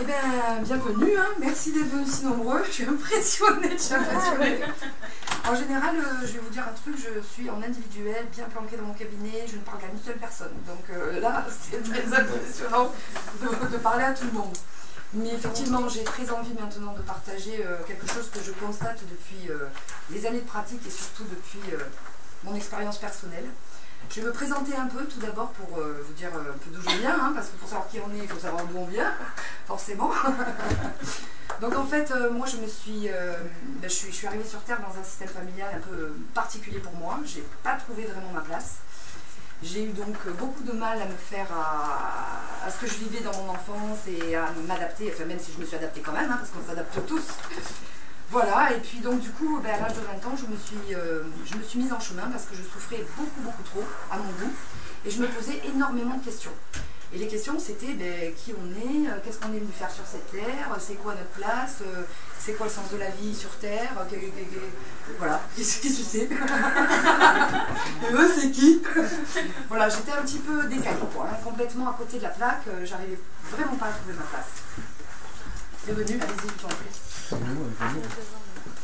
Eh bien, bienvenue, hein. merci d'être venus si nombreux, je suis impressionnée, je suis impressionnée. En général, euh, je vais vous dire un truc, je suis en individuel, bien planqué dans mon cabinet, je ne parle qu'à une seule personne. Donc euh, là, c'est très impressionnant de, parler à tout le monde. Mais effectivement, j'ai très envie maintenant de partager euh, quelque chose que je constate depuis des années de pratique et surtout depuis mon expérience personnelle. Je vais me présenter un peu tout d'abord pour euh, vous dire un peu d'où je viens, hein, parce que pour savoir qui on est, il faut savoir d'où on vient, forcément. Donc en fait, euh, moi je me suis, euh, ben, je suis, je suis arrivée sur Terre dans un système familial un peu particulier pour moi. J'ai pas trouvé vraiment ma place. J'ai eu donc beaucoup de mal à me faire à, ce que je vivais dans mon enfance et à m'adapter, enfin même si je me suis adaptée quand même, hein, parce qu'on s'adapte tous. Voilà, et puis donc du coup, ben, à l'âge de 20 ans, je me, suis, euh, je me suis mise en chemin parce que je souffrais beaucoup, beaucoup trop à mon goût. Et je me posais énormément de questions. Et les questions, c'était ben, qui on est, euh, qu'est-ce qu'on est venu faire sur cette terre, c'est quoi notre place, euh, c'est quoi le sens de la vie sur terre, voilà, qu'est-ce sait Et eux, c'est qui? Voilà, j'étais un petit peu décalée, hein, complètement à côté de la plaque, j'arrivais vraiment pas à trouver ma place. Bienvenue, allez-y, je vous en prie.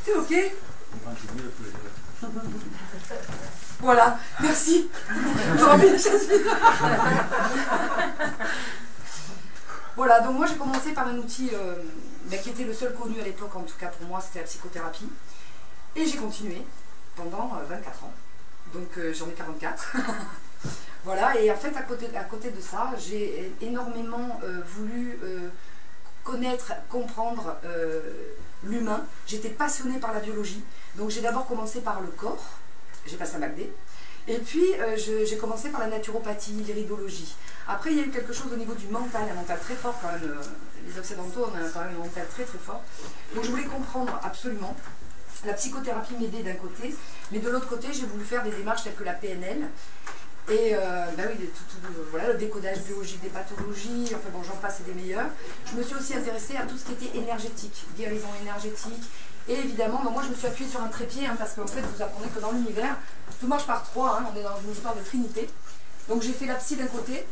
C'est ok Voilà, merci. voilà, donc moi j'ai commencé par un outil euh, qui était le seul connu à l'époque, en tout cas pour moi, c'était la psychothérapie. Et j'ai continué pendant 24 euh, ans. Donc euh, j'en ai 44. voilà, et en fait, à côté, à côté de ça, j'ai énormément voulu connaître, comprendre euh, l'humain. J'étais passionnée par la biologie. Donc j'ai d'abord commencé par le corps. J'ai passé un bac Et puis euh, j'ai commencé par la naturopathie, l'iridologie. Après il y a eu quelque chose au niveau du mental, un mental très fort quand même. Euh, les occidentaux, on a quand même un mental très très fort. Donc je voulais comprendre absolument. La psychothérapie m'aidait d'un côté, mais de l'autre côté, j'ai voulu faire des démarches telles que la PNL. Et euh, bah oui, voilà, le décodage biologique des pathologies, enfin bon, j'en passe et des meilleurs. Je me suis aussi intéressée à tout ce qui était énergétique, guérison énergétique. Et évidemment, moi je me suis appuyée sur un trépied, hein, parce qu'en fait, vous apprenez que dans l'univers, tout marche par trois, hein, on est dans une histoire de trinité. Donc j'ai fait la psy d'un côté,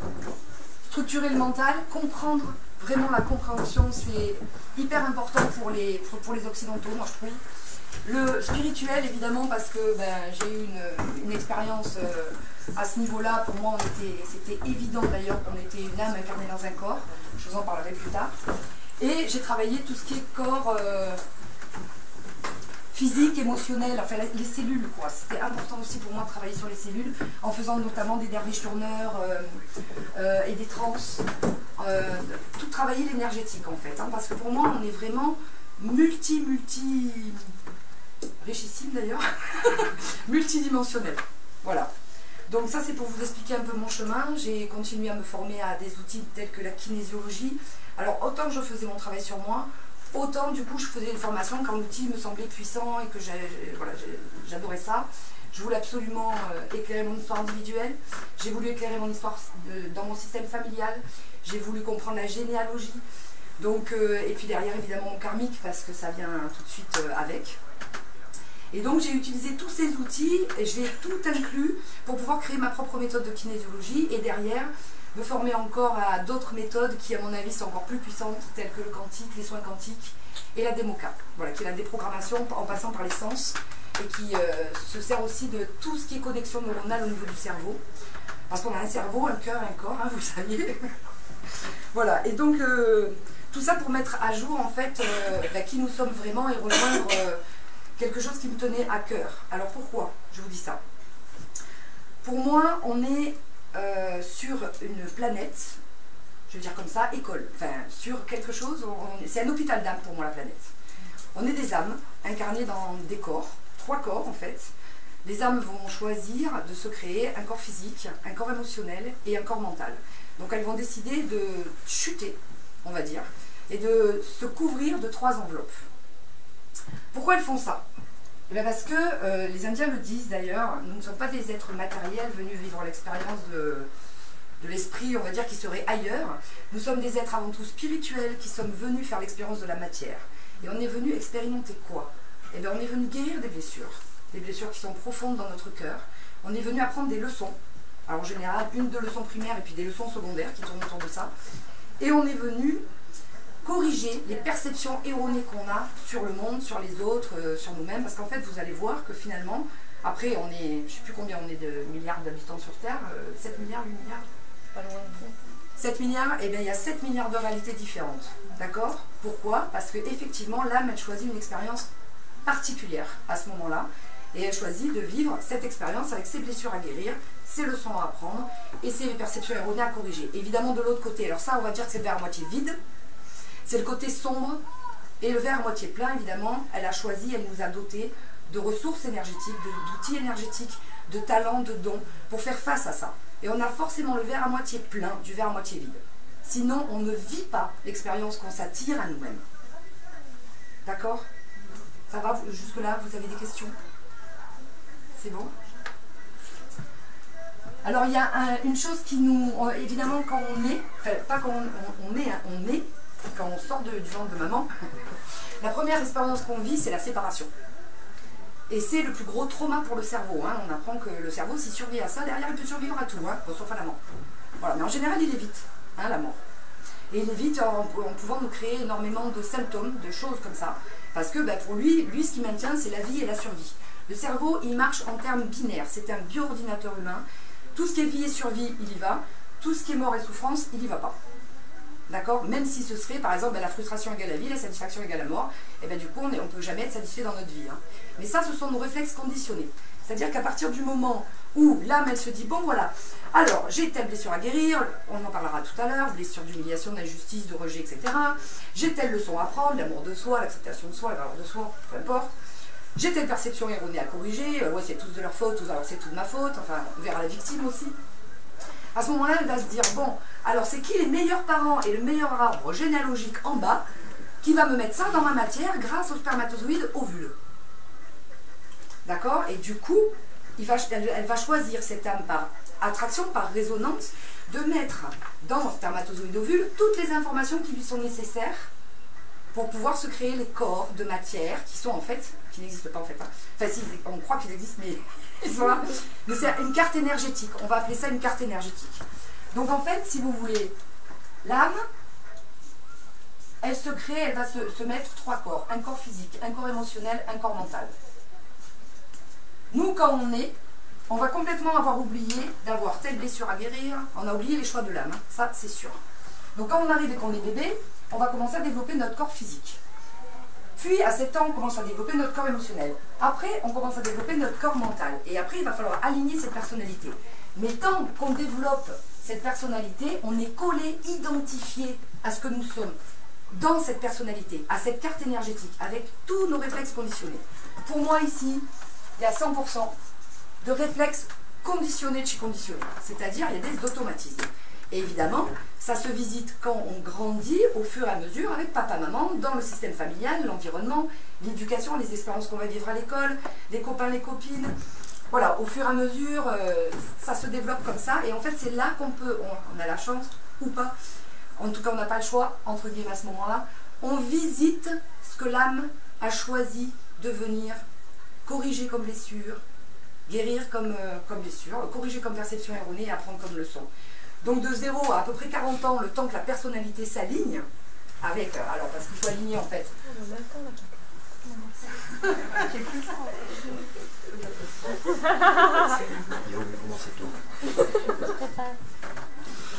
structurer le mental, comprendre vraiment la compréhension, c'est hyper important pour les, pour les occidentaux, moi je trouve. Le spirituel, évidemment, parce que ben, j'ai eu une, expérience euh, à ce niveau-là. Pour moi, c'était évident d'ailleurs qu'on était une âme incarnée dans un corps. Je vous en parlerai plus tard. Et j'ai travaillé tout ce qui est corps euh, physique, émotionnel, enfin les cellules. quoi. C'était important aussi pour moi de travailler sur les cellules, en faisant notamment des derviches tourneurs euh, et des trans. tout travailler l'énergétique en fait. Hein, parce que pour moi, on est vraiment multi, multi richissime d'ailleurs, multidimensionnel. Voilà. Donc ça c'est pour vous expliquer un peu mon chemin. J'ai continué à me former à des outils tels que la kinésiologie. Alors autant je faisais mon travail sur moi, autant du coup je faisais des formations quand l'outil me semblait puissant et que j'adorais ça. Je voulais absolument euh, éclairer mon histoire individuelle. J'ai voulu éclairer mon histoire dans mon système familial. J'ai voulu comprendre la généalogie. Donc, euh, et puis derrière évidemment mon karmique parce que ça vient tout de suite euh, avec. Et donc j'ai utilisé tous ces outils l'ai tout inclus pour pouvoir créer ma propre méthode de kinésiologie et derrière me former encore à d'autres méthodes qui à mon avis sont encore plus puissantes telles que le quantique, les soins quantiques et la démoca, voilà, qui est la déprogrammation en passant par les sens et qui euh, se sert aussi de tout ce qui est connexion neuronale au niveau du cerveau. Parce qu'on a un cerveau, un cœur, un corps, hein, vous saviez. voilà, et donc euh, tout ça pour mettre à jour en fait euh, bah, qui nous sommes vraiment et rejoindre quelque chose qui me tenait à cœur. Alors pourquoi je vous dis ça? Pour moi, on est euh, sur une planète, je veux dire comme ça, école, enfin sur quelque chose, c'est un hôpital d'âme pour moi la planète. On est des âmes incarnées dans des corps, trois corps en fait. Les âmes vont choisir de se créer un corps physique, un corps émotionnel et un corps mental. Donc elles vont décider de chuter, on va dire, et de se couvrir de trois enveloppes. Pourquoi elles font ça? Eh Parce que euh, les Indiens le disent d'ailleurs, nous ne sommes pas des êtres matériels venus vivre l'expérience de, de l'esprit, on va dire, qui serait ailleurs. Nous sommes des êtres avant tout spirituels qui sommes venus faire l'expérience de la matière. Et on est venu expérimenter quoi? Eh bien, on est venu guérir des blessures, des blessures qui sont profondes dans notre cœur. On est venu apprendre des leçons. Alors, en général, une, deux leçons primaires et puis des leçons secondaires qui tournent autour de ça. Et on est venu corriger les perceptions erronées qu'on a sur le monde, sur les autres, euh, sur nous-mêmes, parce qu'en fait, vous allez voir que finalement, après, on est, je ne sais plus combien on est de milliards d'habitants sur Terre, 7 euh, milliards, 8 milliards? Pas loin. 7 milliards, et eh bien il y a 7 milliards de réalités différentes. D'accord? Pourquoi? Parce qu'effectivement, l'âme, elle choisit une expérience particulière à ce moment-là, et elle choisit de vivre cette expérience avec ses blessures à guérir, ses leçons à apprendre, et ses perceptions erronées à corriger. Évidemment, de l'autre côté, alors ça, on va dire que c'est à moitié vide, c'est le côté sombre, et le verre à moitié plein, évidemment, elle a choisi, elle nous a doté de ressources énergétiques, d'outils énergétiques, de talents, de dons, pour faire face à ça. Et on a forcément le verre à moitié plein du verre à moitié vide. Sinon, on ne vit pas l'expérience qu'on s'attire à nous-mêmes. D'accord? Ça va? Jusque-là, vous avez des questions? C'est bon? Alors, il y a une chose qui nous... Évidemment, quand on est... Enfin, pas quand on, est, hein, on est, quand on sort du ventre de maman, la première expérience qu'on vit, c'est la séparation. Et c'est le plus gros trauma pour le cerveau. Hein. On apprend que le cerveau, s'il survit à ça, derrière, il peut survivre à tout, hein, sauf à la mort. Voilà. Mais en général, il évite hein, la mort. Et il évite en, pouvant nous créer énormément de symptômes, de choses comme ça. Parce que bah, pour lui, lui, ce qui maintient, c'est la vie et la survie. Le cerveau, il marche en termes binaires. C'est un bioordinateur humain. Tout ce qui est vie et survie, il y va. Tout ce qui est mort et souffrance, il n'y va pas. D'accord? Même si ce serait, par exemple, ben, la frustration égale la vie, la satisfaction égale la mort, et bien du coup, on ne peut jamais être satisfait dans notre vie. Hein. Mais ça, ce sont nos réflexes conditionnés. C'est-à-dire qu'à partir du moment où l'âme, elle se dit, bon voilà, alors j'ai telle blessure à guérir, on en parlera tout à l'heure, blessure d'humiliation, d'injustice, de rejet, etc. J'ai telle leçon à apprendre, l'amour de soi, l'acceptation de soi, la valeur de soi, peu importe. J'ai telle perception erronée à corriger, euh, ouais, c'est tous de leur faute, alors c'est tout de ma faute, enfin, on verra la victime aussi. À ce moment-là, elle va se dire, bon, alors c'est qui les meilleurs parents et le meilleur arbre généalogique en bas qui va me mettre ça dans ma matière grâce au spermatozoïde ovule. D'accord? Et du coup, elle, va choisir cette âme par attraction, par résonance, de mettre dans le spermatozoïde ovule toutes les informations qui lui sont nécessaires pour pouvoir se créer les corps de matière qui sont en fait, qui n'existent pas en fait. Hein. Enfin, si, on croit qu'ils existent, mais ils. Mais c'est une carte énergétique. On va appeler ça une carte énergétique. Donc en fait, si vous voulez, l'âme, elle se crée, elle va se, mettre trois corps. Un corps physique, un corps émotionnel, un corps mental. Nous, quand on est, on va complètement avoir oublié d'avoir telle blessure à guérir. On a oublié les choix de l'âme. Hein. Ça, c'est sûr. Donc quand on arrive et qu'on est bébé, on va commencer à développer notre corps physique. Puis à 7 ans, on commence à développer notre corps émotionnel. Après, on commence à développer notre corps mental. Et après, il va falloir aligner cette personnalité. Mais tant qu'on développe cette personnalité, on est collé, identifié à ce que nous sommes dans cette personnalité, à cette carte énergétique, avec tous nos réflexes conditionnés. Pour moi ici, il y a 100% de réflexes conditionnés de chez conditionnés. C'est-à-dire, il y a des automatismes. Et évidemment, ça se visite quand on grandit au fur et à mesure avec papa, maman, dans le système familial, l'environnement, l'éducation, les expériences qu'on va vivre à l'école, les copains, les copines. Voilà, au fur et à mesure, euh, ça se développe comme ça. Et en fait, c'est là qu'on peut, on, a la chance ou pas, en tout cas, on n'a pas le choix, entre guillemets, à ce moment-là, on visite ce que l'âme a choisi de venir corriger comme blessure, guérir comme, euh, comme blessure, corriger comme perception erronée et apprendre comme leçon. Donc de 0 à à peu près 40 ans, le temps que la personnalité s'aligne, avec, euh, alors parce qu'il faut aligner en fait.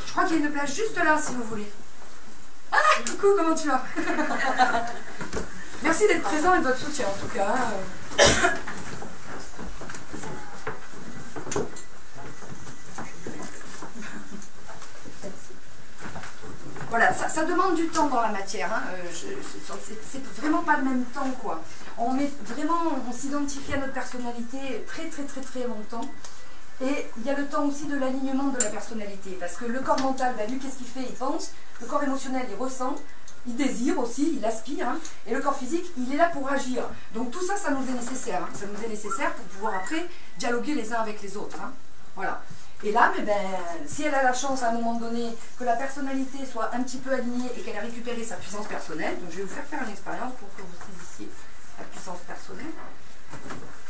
Je crois qu'il y a une place juste là si vous voulez. Ah, coucou, comment tu vas? Merci d'être présent et de votre soutien en tout cas. Hein. Voilà, ça, demande du temps dans la matière. Hein. Euh, c'est vraiment pas le même temps, quoi. On met vraiment, on s'identifie à notre personnalité très très très très longtemps. Et il y a le temps aussi de l'alignement de la personnalité. Parce que le corps mental, bah, lui, qu'est-ce qu'il fait? Il pense. Le corps émotionnel, il ressent. Il désire aussi, il aspire. Hein. et le corps physique, il est là pour agir. Donc tout ça, ça nous est nécessaire. Hein. Ça nous est nécessaire pour pouvoir après dialoguer les uns avec les autres. Voilà. Et là, mais ben, si elle a la chance à un moment donné que la personnalité soit un petit peu alignée et qu'elle a récupéré sa puissance personnelle, donc je vais vous faire faire une expérience pour que vous saisissiez la puissance personnelle.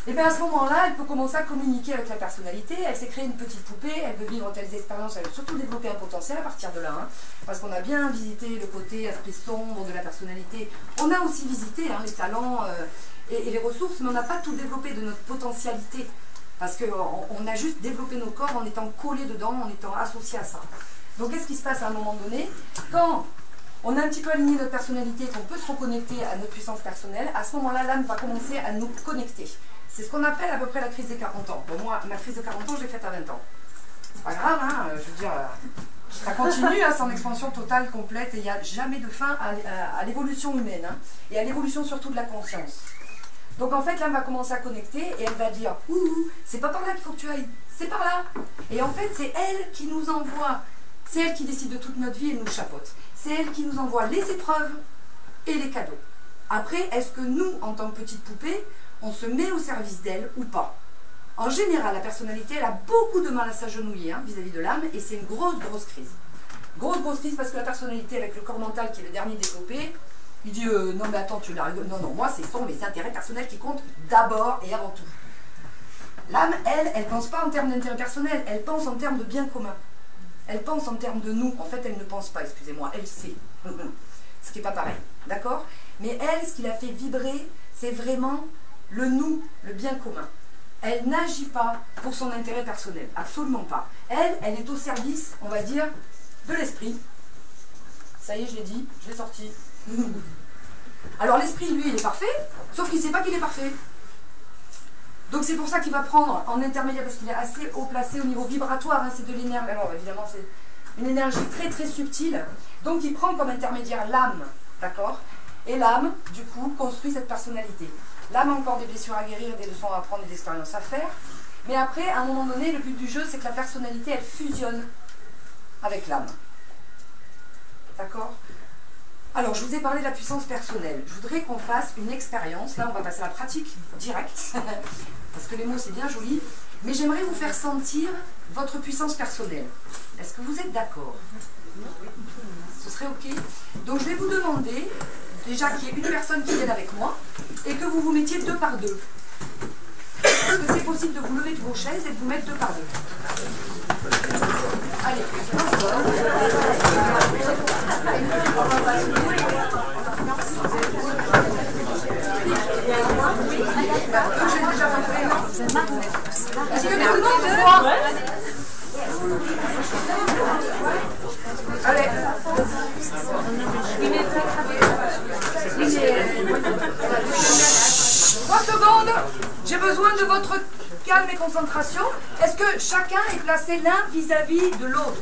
et bien à ce moment-là, elle peut commencer à communiquer avec la personnalité, elle s'est créée une petite poupée, elle veut vivre telles expériences, elle veut surtout développer un potentiel à partir de là, hein. parce qu'on a bien visité le côté aspect sombre de la personnalité. On a aussi visité hein, les talents euh, et, les ressources, mais on n'a pas tout développé de notre potentialité, parce qu'on on a juste développé nos corps en étant collés dedans, en étant associés à ça. Donc qu'est-ce qui se passe à un moment donné Quand on a un petit peu aligné notre personnalité, qu'on peut se reconnecter à notre puissance personnelle, à ce moment-là, l'âme va commencer à nous connecter. C'est ce qu'on appelle à peu près la crise des 40 ans. Moi, ma crise de 40 ans, je l'ai faite à 20 ans. C'est pas grave, hein, je veux dire, euh, ça continue, hein, c'est en expansion totale, complète, et il n'y a jamais de fin à, l'évolution humaine, hein, et à l'évolution surtout de la conscience. Donc en fait, l'âme va commencer à connecter, et elle va dire, ouh, c'est pas par là qu'il faut que tu ailles, c'est par là. Et en fait, c'est elle qui nous envoie, c'est elle qui décide de toute notre vie et nous chapeaute. C'est elle qui nous envoie les épreuves et les cadeaux. Après, est-ce que nous, en tant que petite poupée, on se met au service d'elle ou pas? En général, la personnalité, elle a beaucoup de mal à s'agenouiller hein, vis-à-vis de l'âme, et c'est une grosse, grosse crise. Grosse, grosse crise parce que la personnalité, avec le corps mental qui est le dernier développé, il dit euh, Non, mais attends, tu l'as Non, non, moi, c'est sont mes intérêts personnels qui comptent d'abord et avant tout. L'âme, elle, elle pense pas en termes d'intérêt personnel, elle pense en termes de bien commun. Elle pense en termes de nous. En fait, elle ne pense pas, excusez-moi, elle sait. ce qui n'est pas pareil. D'accord? Mais elle, ce qui la fait vibrer, c'est vraiment le nous, le bien commun. Elle n'agit pas pour son intérêt personnel, absolument pas. Elle, elle est au service, on va dire, de l'esprit. Ça y est, je l'ai dit, je l'ai sorti. Alors l'esprit, lui, il est parfait, sauf qu'il ne sait pas qu'il est parfait. Donc c'est pour ça qu'il va prendre en intermédiaire, parce qu'il est assez haut placé au niveau vibratoire, hein, c'est de l'énergie. Alors évidemment, c'est une énergie très très subtile. Donc il prend comme intermédiaire l'âme, d'accord? Et l'âme, du coup, construit cette personnalité. L'âme a encore des blessures à guérir, des leçons à apprendre, des expériences à faire. Mais après, à un moment donné, le but du jeu, c'est que la personnalité, elle fusionne avec l'âme. D'accord? Alors, je vous ai parlé de la puissance personnelle. Je voudrais qu'on fasse une expérience. Là, on va passer à la pratique directe. parce que les mots, c'est bien joli. Mais j'aimerais vous faire sentir votre puissance personnelle. Est-ce que vous êtes d'accord? Ce serait OK Donc, je vais vous demander déjà qu'il y ait une personne qui vienne avec moi et que vous vous mettiez deux par deux. Est-ce que c'est possible de vous lever de vos chaises et de vous mettre deux par Allez, Est-ce que tout le Allez. Trois secondes. J'ai besoin de votre calme et concentration. Est-ce que chacun est placé l'un vis-à-vis de l'autre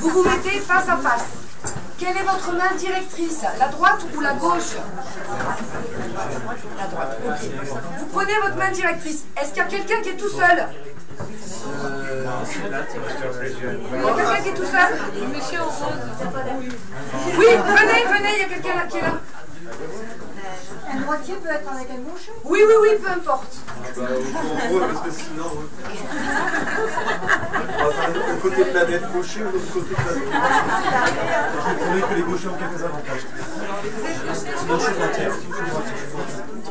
Vous vous mettez face à face. Quelle est votre main directrice La droite ou la gauche? La droite, Vous prenez votre main directrice. Est-ce qu'il y a quelqu'un qui est tout seul? Il y a quelqu'un qui est tout seul? Monsieur Oui, venez, venez, il y a quelqu'un qui est là. Un droitier peut être avec un gauche Oui, oui, oui, peu importe. Bah, parce que sinon. Au côté planète gaucher ou l'autre côté planète Je trouvais que les gauchers ont quelques avantages. Sinon, je suis droitière.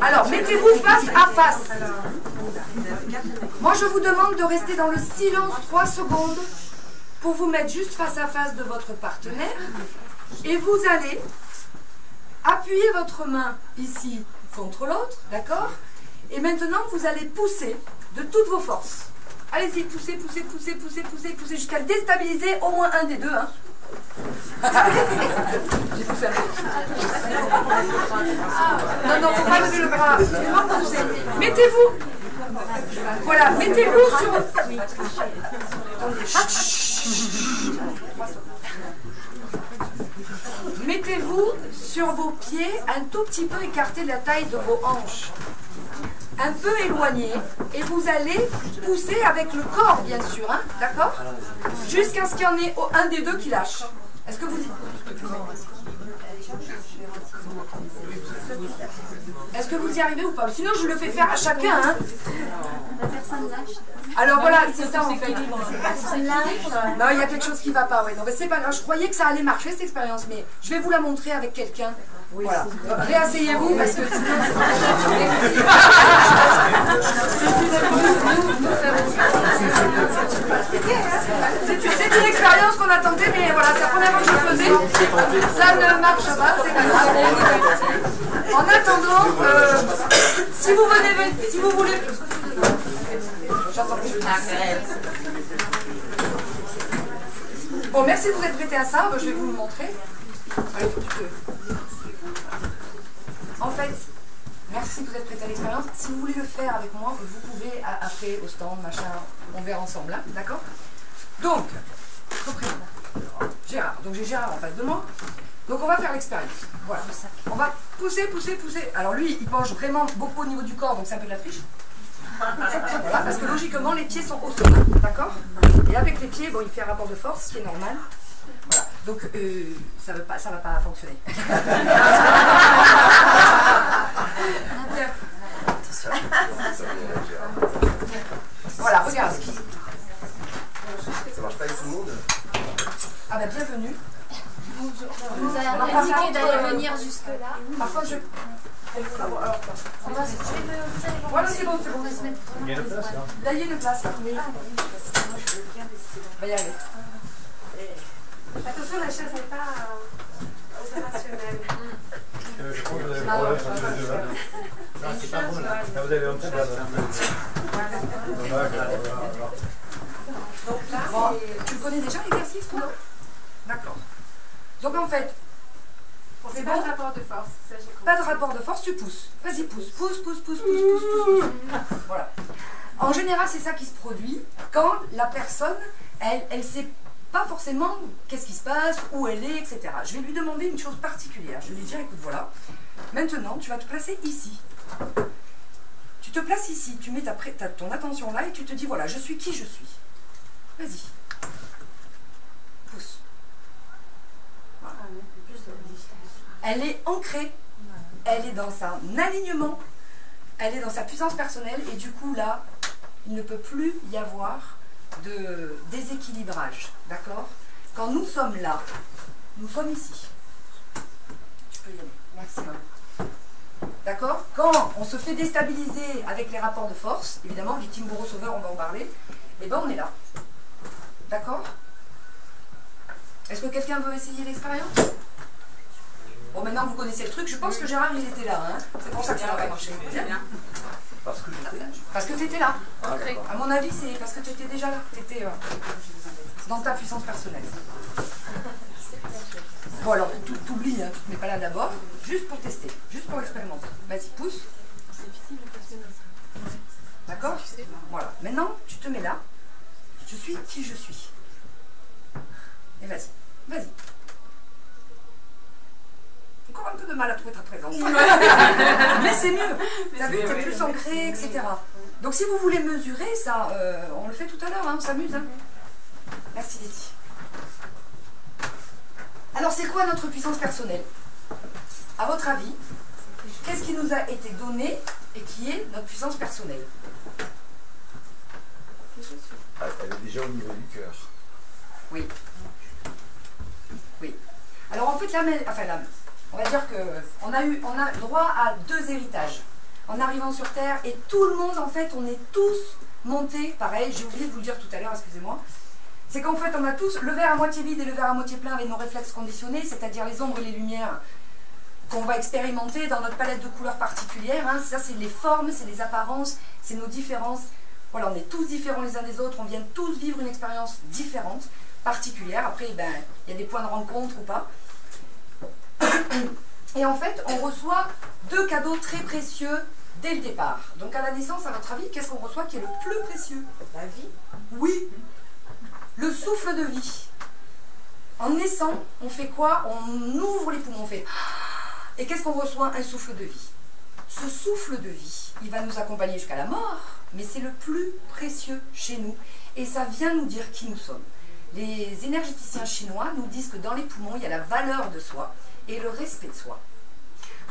Alors, mettez-vous face à face. Moi, je vous demande de rester dans le silence 3 secondes pour vous mettre juste face à face de votre partenaire. Et vous allez appuyer votre main ici contre l'autre, d'accord? Et maintenant, vous allez pousser de toutes vos forces. Allez-y, poussez, poussez, poussez, poussez, poussez, poussez jusqu'à déstabiliser au moins un des deux. Hein. J'ai poussé un peu. Non, non, faut pas lever le bras. Mettez-vous voilà, mettez-vous sur... Mettez-vous sur vos pieds un tout petit peu écartés de la taille de vos hanches. Un peu éloigné. Et vous allez pousser avec le corps, bien sûr. Hein, D'accord? Jusqu'à ce qu'il y en ait un des deux qui lâche. Est-ce que vous... Est-ce que vous y arrivez ou pas? Sinon, je le fais faire à chacun. Hein. Alors voilà, c'est ça en fait. Non, il y a quelque chose qui va pas, pas. Je croyais que ça allait marcher cette expérience, mais je vais vous la montrer avec quelqu'un. Voilà. Réasseyez-vous parce que sinon. C'est une, c'est une expérience qu'on attendait, mais voilà, c'est la première fois que je faisais. Ça ne marche pas, c'est pas grave. En attendant, euh, si vous venez, si vous voulez. J'entends plus. Bon, merci de vous être prêté à ça. Je vais vous le montrer. Allez, faut que tu te- En fait, merci vous être prêté à l'expérience. Si vous voulez le faire avec moi, vous pouvez après au stand, machin, on verra ensemble là, d'accord? Donc. Gérard. Donc j'ai Gérard en face de moi. Donc on va faire l'expérience. Voilà. On va pousser, pousser, pousser. Alors lui, il penche vraiment beaucoup au niveau du corps, donc c'est un peu de la triche. Voilà, parce que logiquement, les pieds sont au sol, d'accord Et avec les pieds, bon, il fait un rapport de force, ce qui est normal. Voilà, donc euh, ça ne va, pas- ça va pas fonctionner. Voilà, regarde. Ça marche pas avec tout le monde Ah bah bienvenue. vous avez indiqué d'aller venir jusque-là. Par contre, je... Je Voilà, c'est bon, c'est bon. On va se mettre Il y a une place là. Là, il y a une place là. On va y aller. Attention, la chaise n'est pas euh, opérationnelle. Euh, je crois que vous avez bah un hein. problème Non, c'est pas bon là. Ah, vous avez un problème. Hein. Euh, voilà. Donc là, tu connais déjà l'exercice, toi? D'accord. Donc en fait, c'est pas de rapport de force. Pas de rapport de force, tu pousses. Vas-y, pousse, pousse, pousse, pousse, pousse, pousse, pousse. voilà. En général, c'est ça qui se produit quand la personne, elle, elle s'est pas forcément qu'est-ce qui se passe, où elle est, etc. Je vais lui demander une chose particulière. Je vais lui dire, écoute, voilà, maintenant, tu vas te placer ici. Tu te places ici, tu mets ta, ton attention là et tu te dis, voilà, je suis qui je suis. Vas-y. Pousse. Elle est ancrée, elle est dans son alignement, elle est dans sa puissance personnelle et du coup là, il ne peut plus y avoir de déséquilibrage, d'accord? Quand nous sommes là, nous sommes ici. Tu peux y aller, maman. D'accord? Quand on se fait déstabiliser avec les rapports de force, évidemment, victime bourreau sauveur, on va en parler, et ben on est là. D'accord? Est-ce que quelqu'un veut essayer l'expérience? Bon, maintenant vous connaissez le truc, je pense que Gérard il était là, hein c'est pour ça que ça n'a pas marché. Bien. Parce que j'étais. Parce que tu étais là. Ah. À mon avis, c'est parce que tu étais déjà là. Tu étais dans ta puissance personnelle. Bon, alors, tu t'oublies, hein, tu te mets pas là d'abord, juste pour tester, juste pour expérimenter. Vas-y, pousse. D'accord? Voilà. Maintenant, tu te mets là. Je suis qui je suis. Et vas-y, vas-y. Encore un peu de mal à trouver ta présence. Mais c'est mieux. T'as vu, t'es plus ancré, etc. Donc si vous voulez mesurer ça, euh, on le fait tout à l'heure, hein, on s'amuse. hein. Merci Letty. Alors c'est quoi notre puissance personnelle? À votre avis, qu'est-ce qui nous a été donné et qui est notre puissance personnelle? Ah, Elle est déjà au niveau du cœur. Oui. Oui. Alors en fait, la, enfin, la- on va dire que on a eu, on a droit à deux héritages en arrivant sur Terre et tout le monde, en fait, on est tous montés, pareil, j'ai oublié de vous le dire tout à l'heure, excusez-moi. C'est qu'en fait, on a tous le verre à moitié vide et le verre à moitié plein avec nos réflexes conditionnés, c'est-à-dire les ombres et les lumières qu'on va expérimenter dans notre palette de couleurs particulières. hein. Ça, c'est les formes, c'est les apparences, c'est nos différences. Voilà, on est tous différents les uns des autres, on vient tous vivre une expérience différente, particulière. Après, ben, il y a des points de rencontre ou pas. Et en fait, on reçoit deux cadeaux très précieux dès le départ. Donc à la naissance, à votre avis, qu'est-ce qu'on reçoit qui est le plus précieux? La vie. Oui, le souffle de vie. En naissant, on fait quoi? On ouvre les poumons, on fait... Et qu'est-ce qu'on reçoit? Un souffle de vie. Ce souffle de vie, il va nous accompagner jusqu'à la mort, mais c'est le plus précieux chez nous. Et ça vient nous dire qui nous sommes. Les énergéticiens chinois nous disent que dans les poumons, il y a la valeur de soi et le respect de soi.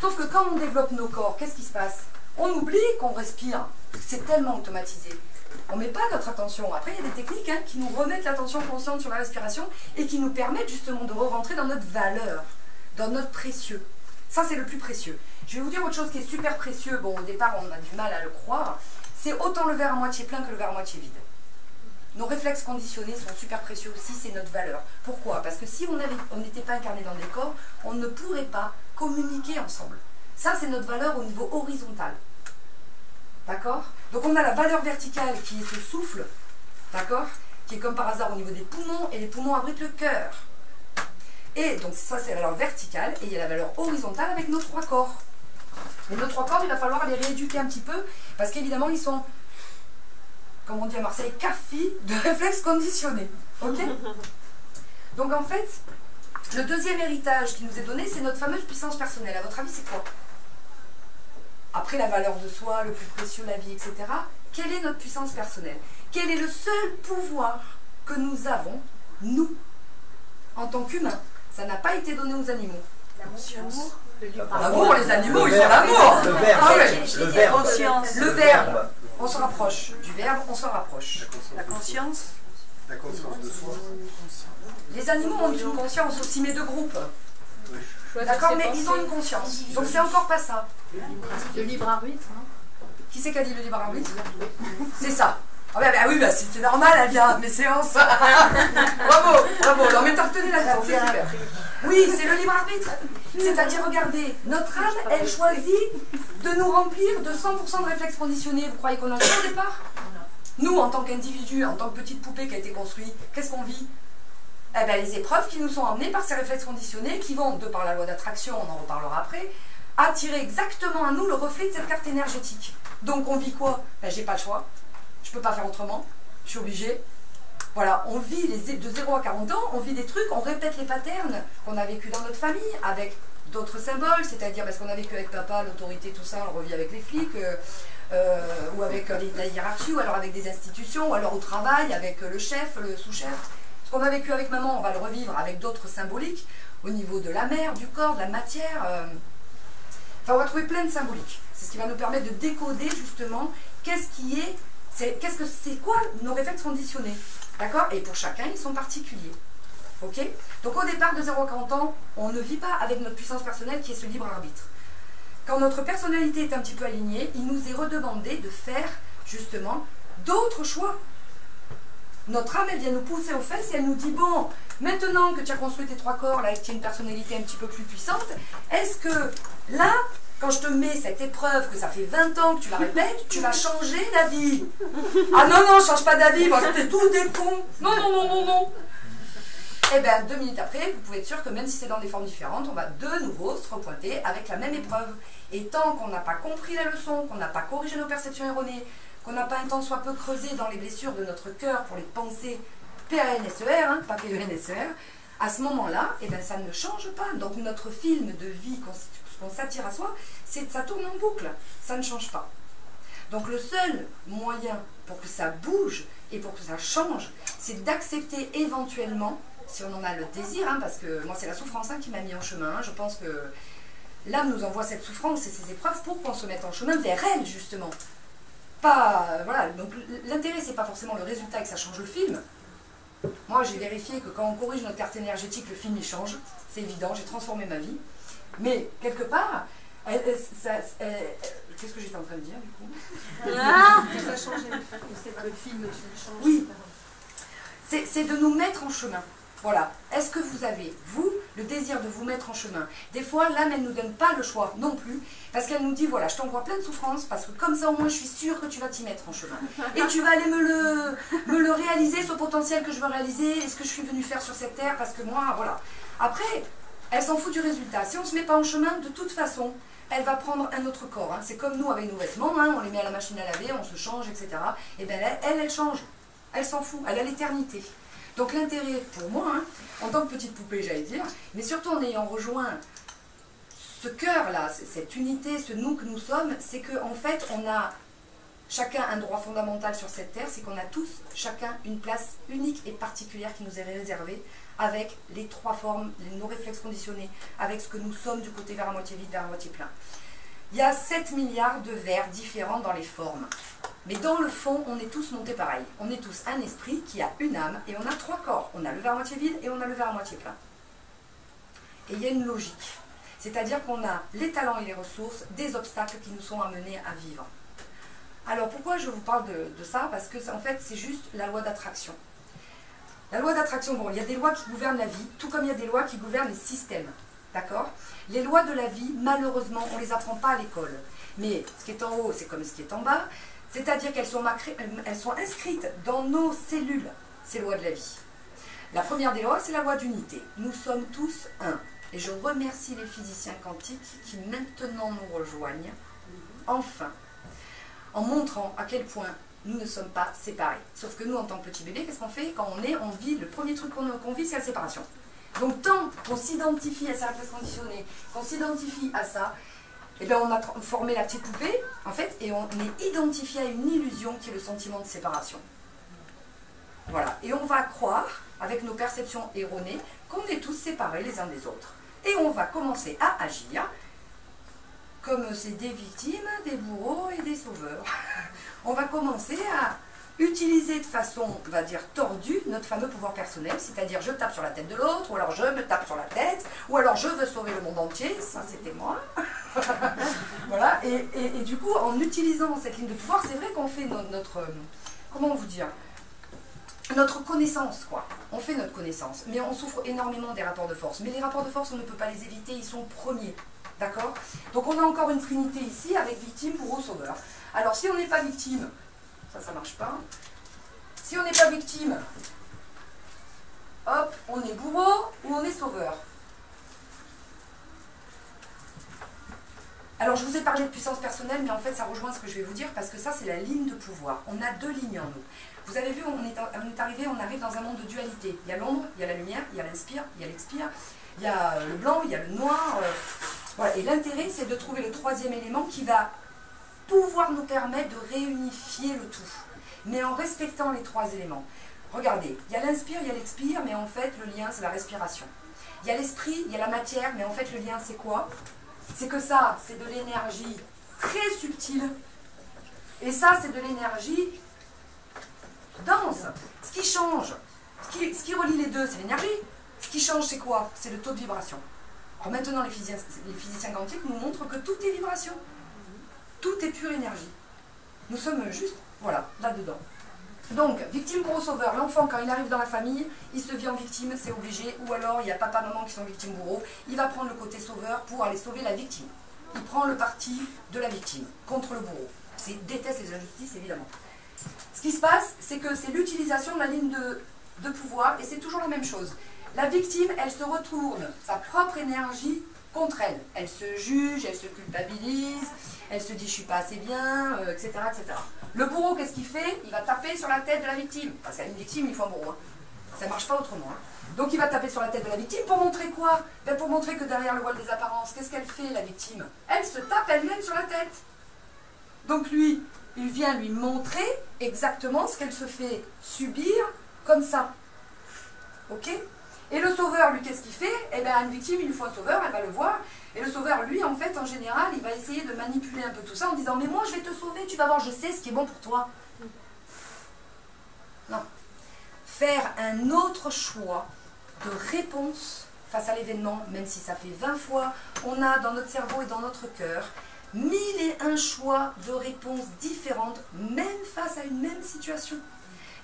Sauf que quand on développe nos corps, qu'est-ce qui se passe? On oublie qu'on respire. C'est tellement automatisé. On ne met pas notre attention. Après, il y a des techniques hein, qui nous remettent l'attention consciente sur la respiration et qui nous permettent justement de re-rentrer dans notre valeur, dans notre précieux. Ça, c'est le plus précieux. Je vais vous dire autre chose qui est super précieux. Bon, au départ, on a du mal à le croire. C'est autant le verre à moitié plein que le verre à moitié vide. Nos réflexes conditionnés sont super précieux aussi, c'est notre valeur. Pourquoi? Parce que si on n'était pas incarné dans des corps, on ne pourrait pas communiquer ensemble. Ça, c'est notre valeur au niveau horizontal. D'accord? Donc on a la valeur verticale qui est ce souffle, d'accord? Qui est comme par hasard au niveau des poumons, et les poumons abritent le cœur. Et donc ça, c'est la valeur verticale, et il y a la valeur horizontale avec nos trois corps. Mais nos trois corps, il va falloir les rééduquer un petit peu, parce qu'évidemment, ils sont comme on dit à Marseille, café de réflexes conditionnés. Ok Donc en fait, le deuxième héritage qui nous est donné, c'est notre fameuse puissance personnelle. À votre avis, c'est quoi? Après la valeur de soi, le plus précieux, la vie, etc., quelle est notre puissance personnelle? Quel est le seul pouvoir que nous avons, nous, en tant qu'humains Ça n'a pas été donné aux animaux. L'amour, les animaux, ils ont l'amour. Le verbe. Ah Le verbe. Le verbe. On se rapproche. Du verbe, on se rapproche. La conscience. La conscience de soi. Les animaux ont une conscience aussi, mais de groupe. D'accord, mais ils ont une conscience. Donc c'est encore pas ça. Le libre arbitre. hein. Qui c'est qui a dit le libre arbitre C'est ça. Ah bah, bah oui, bah, c'est normal, elle vient à mes séances. bravo, bravo. Non mais t'as retenu la super. Oui, c'est le libre arbitre. C'est-à-dire, regardez, notre âme, elle choisit de nous remplir de 100% de réflexes conditionnés. Vous croyez qu'on en a au départ? Nous, en tant qu'individu, en tant que petite poupée qui a été construite, qu'est-ce qu'on vit? Eh ben, les épreuves qui nous sont emmenées par ces réflexes conditionnés, qui vont, de par la loi d'attraction, on en reparlera après, attirer exactement à nous le reflet de cette carte énergétique. Donc on vit quoi? Ben, J'ai pas le choix, je peux pas faire autrement, je suis obligée. Voilà, on vit les, de 0 à 40 ans, on vit des trucs, on répète les patterns qu'on a vécu dans notre famille avec d'autres symboles, c'est-à-dire parce qu'on a vécu avec papa, l'autorité, tout ça, on revit avec les flics, euh, euh, ou avec euh, la hiérarchie, ou alors avec des institutions, ou alors au travail, avec le chef, le sous-chef. Ce qu'on a vécu avec maman, on va le revivre avec d'autres symboliques, au niveau de la mer, du corps, de la matière. Enfin, on va trouver plein de symboliques. C'est ce qui va nous permettre de décoder justement qu'est-ce qui est, c'est, qu'est-ce que quoi nos réflexes conditionnés? D'accord? Et pour chacun, ils sont particuliers. Ok? Donc au départ de 0 à 40 ans, on ne vit pas avec notre puissance personnelle qui est ce libre arbitre. Quand notre personnalité est un petit peu alignée, il nous est redemandé de faire justement d'autres choix. Notre âme, elle vient nous pousser aux fesses et elle nous dit Bon, maintenant que tu as construit tes trois corps, là, et que tu as une personnalité un petit peu plus puissante, est-ce que là, quand je te mets cette épreuve, que ça fait 20 ans que tu la répètes, tu vas changer d'avis Ah non, non, change pas d'avis, parce que tous des cons Non, non, non, non, non et bien, deux minutes après, vous pouvez être sûr que même si c'est dans des formes différentes, on va de nouveau se repointer avec la même épreuve. Et tant qu'on n'a pas compris la leçon, qu'on n'a pas corrigé nos perceptions erronées, qu'on n'a pas un temps soit peu creusé dans les blessures de notre cœur pour les penser P-A-N-S-E-R, hein, pas P-E-N-S-E-R, à ce moment-là, eh ben, ça ne change pas. Donc notre film de vie qu'on qu'on s'attire à soi, c'est ça tourne en boucle, ça ne change pas. Donc le seul moyen pour que ça bouge et pour que ça change, c'est d'accepter éventuellement, si on en a le désir, hein, parce que moi c'est la souffrance hein, qui m'a mis en chemin, hein, je pense que l'âme nous envoie cette souffrance et ces épreuves pour qu'on se mette en chemin vers elle justement. Pas, euh, voilà, donc l'intérêt c'est pas forcément le résultat et que ça change le film. Moi j'ai vérifié que quand on corrige notre carte énergétique, le film il change, c'est évident, j'ai transformé ma vie. Mais quelque part, elle- elle- ça- elle- qu'est-ce que j'étais en train de dire du coup? Ça change le film change. Oui. C'est c'est de nous mettre en chemin. Voilà. Est-ce que vous avez, vous, le désir de vous mettre en chemin? Des fois, l'âme, elle ne nous donne pas le choix non plus, parce qu'elle nous dit, voilà, je t'envoie plein de souffrances, parce que comme ça, au moins, je suis sûre que tu vas t'y mettre en chemin. Et tu vas aller me le, me le réaliser, ce potentiel que je veux réaliser, et ce que je suis venue faire sur cette terre, parce que moi, voilà. Après, elle s'en fout du résultat. Si on ne se met pas en chemin, de toute façon, elle va prendre un autre corps. hein. C'est comme nous avec nos vêtements, hein, on les met à la machine à laver, on se change, etc. Et bien elle, elle, elle change. Elle s'en fout, elle a l'éternité. Donc l'intérêt pour moi, hein, en tant que petite poupée, j'allais dire, mais surtout en ayant rejoint ce cœur-là, cette unité, ce nous que nous sommes, c'est qu'en en fait, on a chacun un droit fondamental sur cette terre, c'est qu'on a tous, chacun, une place unique et particulière qui nous est réservée avec les trois formes, nos réflexes conditionnés, avec ce que nous sommes du côté vers à moitié vide, vers à moitié plein. Il y a 7 milliards de verres différents dans les formes. Mais dans le fond, on est tous montés pareil. On est tous un esprit qui a une âme et on a trois corps. On a le verre à moitié vide et on a le verre à moitié plein. Et il y a une logique. C'est-à-dire qu'on a les talents et les ressources, des obstacles qui nous sont amenés à vivre. Alors pourquoi je vous parle de, de ça? Parce que en fait, c'est juste la loi d'attraction. La loi d'attraction, bon, il y a des lois qui gouvernent la vie, tout comme il y a des lois qui gouvernent les systèmes. D'accord? Les lois de la vie, malheureusement, on ne les apprend pas à l'école. Mais ce qui est en haut, c'est comme ce qui est en bas. C'est-à-dire qu'elles sont, sont inscrites dans nos cellules, ces lois de la vie. La première des lois, c'est la loi d'unité. Nous sommes tous un. Et je remercie les physiciens quantiques qui maintenant nous rejoignent, enfin, en montrant à quel point nous ne sommes pas séparés. Sauf que nous, en tant que petit bébé, qu'est-ce qu'on fait Quand on est, on vit, le premier truc qu'on vit, c'est la séparation. Donc tant qu'on s'identifie à sa conditionnée, qu'on s'identifie à ça, eh bien on a formé la petite poupée, en fait, et on est identifié à une illusion qui est le sentiment de séparation. Voilà. Et on va croire, avec nos perceptions erronées, qu'on est tous séparés les uns des autres. Et on va commencer à agir comme c'est des victimes, des bourreaux et des sauveurs. on va commencer à utiliser de façon, on va dire, tordue notre fameux pouvoir personnel, c'est-à-dire je tape sur la tête de l'autre, ou alors je me tape sur la tête, ou alors je veux sauver le monde entier, ça c'était moi. voilà, et, du coup, en utilisant cette ligne de pouvoir, c'est vrai qu'on fait notre, notre, comment vous dire, notre connaissance, quoi. On fait notre connaissance, mais on souffre énormément des rapports de force. Mais les rapports de force, on ne peut pas les éviter, ils sont premiers. D'accord? Donc on a encore une trinité ici avec victime, bourreau, sauveur. Alors si on n'est pas victime, ça, ça marche pas. Si on n'est pas victime, hop, on est bourreau ou on est sauveur. Alors je vous ai parlé de puissance personnelle, mais en fait ça rejoint ce que je vais vous dire parce que ça c'est la ligne de pouvoir. On a deux lignes en nous. Vous avez vu, on est, arrivé, on arrive dans un monde de dualité. Il y a l'ombre, il y a la lumière, il y a l'inspire, il y a l'expire, il y a le blanc, il y a le noir. Euh. Et l'intérêt c'est de trouver le troisième élément qui va pouvoir nous permettre de réunifier le tout, mais en respectant les trois éléments. Regardez, il y a l'inspire, il y a l'expire, mais en fait le lien c'est la respiration. Il y a l'esprit, il y a la matière, mais en fait le lien c'est quoi? C'est que ça, c'est de l'énergie très subtile, et ça c'est de l'énergie dense. Ce qui change, ce qui, relie les deux, c'est l'énergie. Ce qui change, c'est quoi? C'est le taux de vibration. Alors maintenant, les physiciens, les physiciens quantiques nous montrent que tout est vibration. Tout est pure énergie. Nous sommes juste, voilà, là-dedans. Donc, victime bourreau sauveur, l'enfant quand il arrive dans la famille, il se vit en victime, c'est obligé, ou alors il y a papa, maman qui sont victimes bourreau, il va prendre le côté sauveur pour aller sauver la victime. Il prend le parti de la victime contre le bourreau. Il déteste les injustices, évidemment. Ce qui se passe, c'est que c'est l'utilisation de la ligne de pouvoir, et c'est toujours la même chose. La victime, elle se retourne sa propre énergie contre elle. Elle se juge, elle se culpabilise, elle se dit je suis pas assez bien, etc., euh, etc. Le bourreau, qu'est-ce qu'il fait? Il va taper sur la tête de la victime. Parce qu'à une victime, il faut un bourreau. Hein. Ça ne marche pas autrement. Hein. Donc il va taper sur la tête de la victime pour montrer quoi? Ben, Pour montrer que derrière le voile des apparences, qu'est-ce qu'elle fait la victime? Elle se tape elle-même sur la tête. Donc lui, il vient lui montrer exactement ce qu'elle se fait subir comme ça. Ok? Et le sauveur, lui, qu'est-ce qu'il fait? Eh bien, une victime, il lui faut un sauveur, elle va le voir, et le sauveur, lui, en fait, en général, il va essayer de manipuler un peu tout ça en disant Mais moi, je vais te sauver, tu vas voir, je sais ce qui est bon pour toi. Non. Faire un autre choix de réponse face à l'événement, même si ça fait 20 fois, on a dans notre cerveau et dans notre cœur mille et un choix de réponses différentes, même face à une même situation.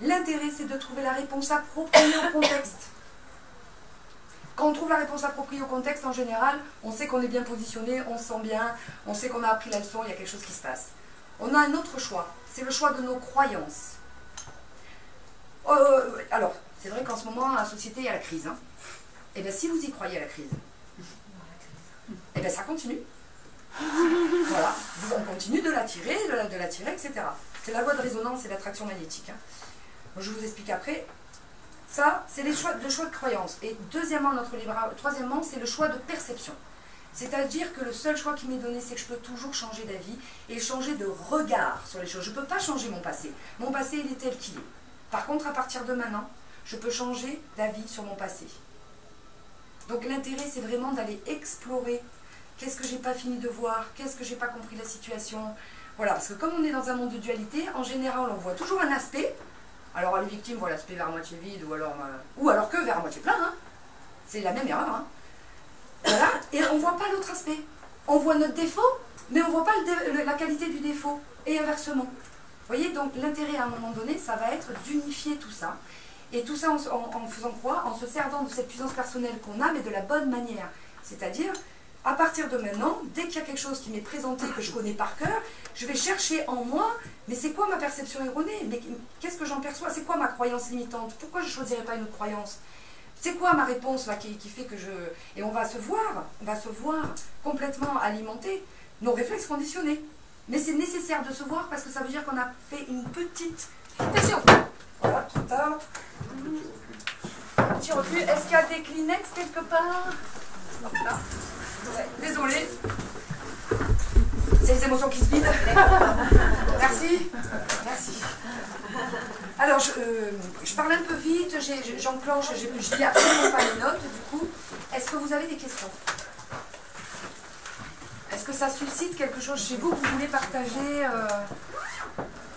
L'intérêt, c'est de trouver la réponse appropriée au contexte. Quand on trouve la réponse appropriée au contexte, en général, on sait qu'on est bien positionné, on se sent bien, on sait qu'on a appris la leçon, il y a quelque chose qui se passe. On a un autre choix, c'est le choix de nos croyances. Oh, oh, alors, c'est vrai qu'en ce moment, la société, il y a la crise. Hein. Eh bien, si vous y croyez à la crise, eh bien, ça continue. Voilà, on continue de l'attirer, de l'attirer, etc. C'est la loi de résonance et d'attraction magnétique. Hein. Je vous explique après. Ça, c'est le choix, de croyance. Et deuxièmement, notre livre, troisièmement, c'est le choix de perception. C'est-à-dire que le seul choix qui m'est donné, c'est que je peux toujours changer d'avis et changer de regard sur les choses. Je ne peux pas changer mon passé. Mon passé, il est tel qu'il est. Par contre, à partir de maintenant, je peux changer d'avis sur mon passé. Donc l'intérêt, c'est vraiment d'aller explorer qu'est-ce que j'ai pas fini de voir, qu'est-ce que j'ai pas compris de la situation, Voilà, parce que comme on est dans un monde de dualité, en général, on voit toujours un aspect. Alors les victimes voient l'aspect vers moitié vide ou alors, euh, ou alors que vers moitié plein. hein. C'est la même erreur. hein. Et on ne voit pas l'autre aspect. On voit notre défaut, mais on ne voit pas la qualité du défaut. Et inversement. Vous voyez, donc l'intérêt à un moment donné, ça va être d'unifier tout ça. Et tout ça en faisant quoi? En se servant de cette puissance personnelle qu'on a, mais de la bonne manière. C'est-à-dire, à partir de maintenant, dès qu'il y a quelque chose qui m'est présenté, que je connais par cœur, je vais chercher en moi, mais c'est quoi ma perception erronée? Mais qu'est-ce que j'en perçois? C'est quoi ma croyance limitante? Pourquoi je ne choisirais pas une autre croyance? C'est quoi ma réponse là qui, fait que je... Et on va se voir, on va se voir complètement alimenter nos réflexes conditionnés. Mais c'est nécessaire de se voir parce que ça veut dire qu'on a fait une petite mutation. Voilà. Petit recul. Est-ce qu'il y a des Kleenex quelque part? Désolée. C'est les émotions qui se vident. Merci. Merci. Alors, je, euh, je parle un peu vite, j'enclenche, je lis absolument pas les notes, du coup. Est-ce que vous avez des questions? Est-ce que ça suscite quelque chose chez vous que vous voulez partager euh,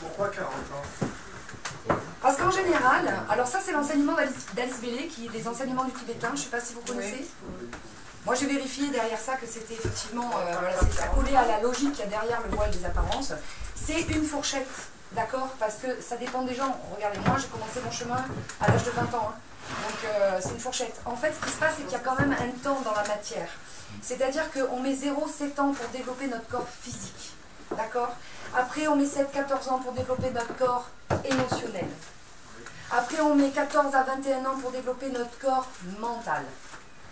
Pourquoi 40 ans? Parce qu'en général, alors ça c'est l'enseignement d'Alice Bellé, qui est des enseignements du tibétain, je ne sais pas si vous connaissez. Moi j'ai vérifié derrière ça que c'était effectivement, euh, voilà, à la logique qu'il y a derrière le voile des apparences. C'est une fourchette, d'accord Parce que ça dépend des gens. Regardez, moi j'ai commencé mon chemin à l'âge de 20 ans. hein. Donc euh, c'est une fourchette. En fait, ce qui se passe, c'est qu'il y a quand même un temps dans la matière. C'est-à-dire qu'on met 0,7 ans pour développer notre corps physique. D'accord Après, on met 7-14 ans pour développer notre corps émotionnel. Après, on met 14 à 21 ans pour développer notre corps mental.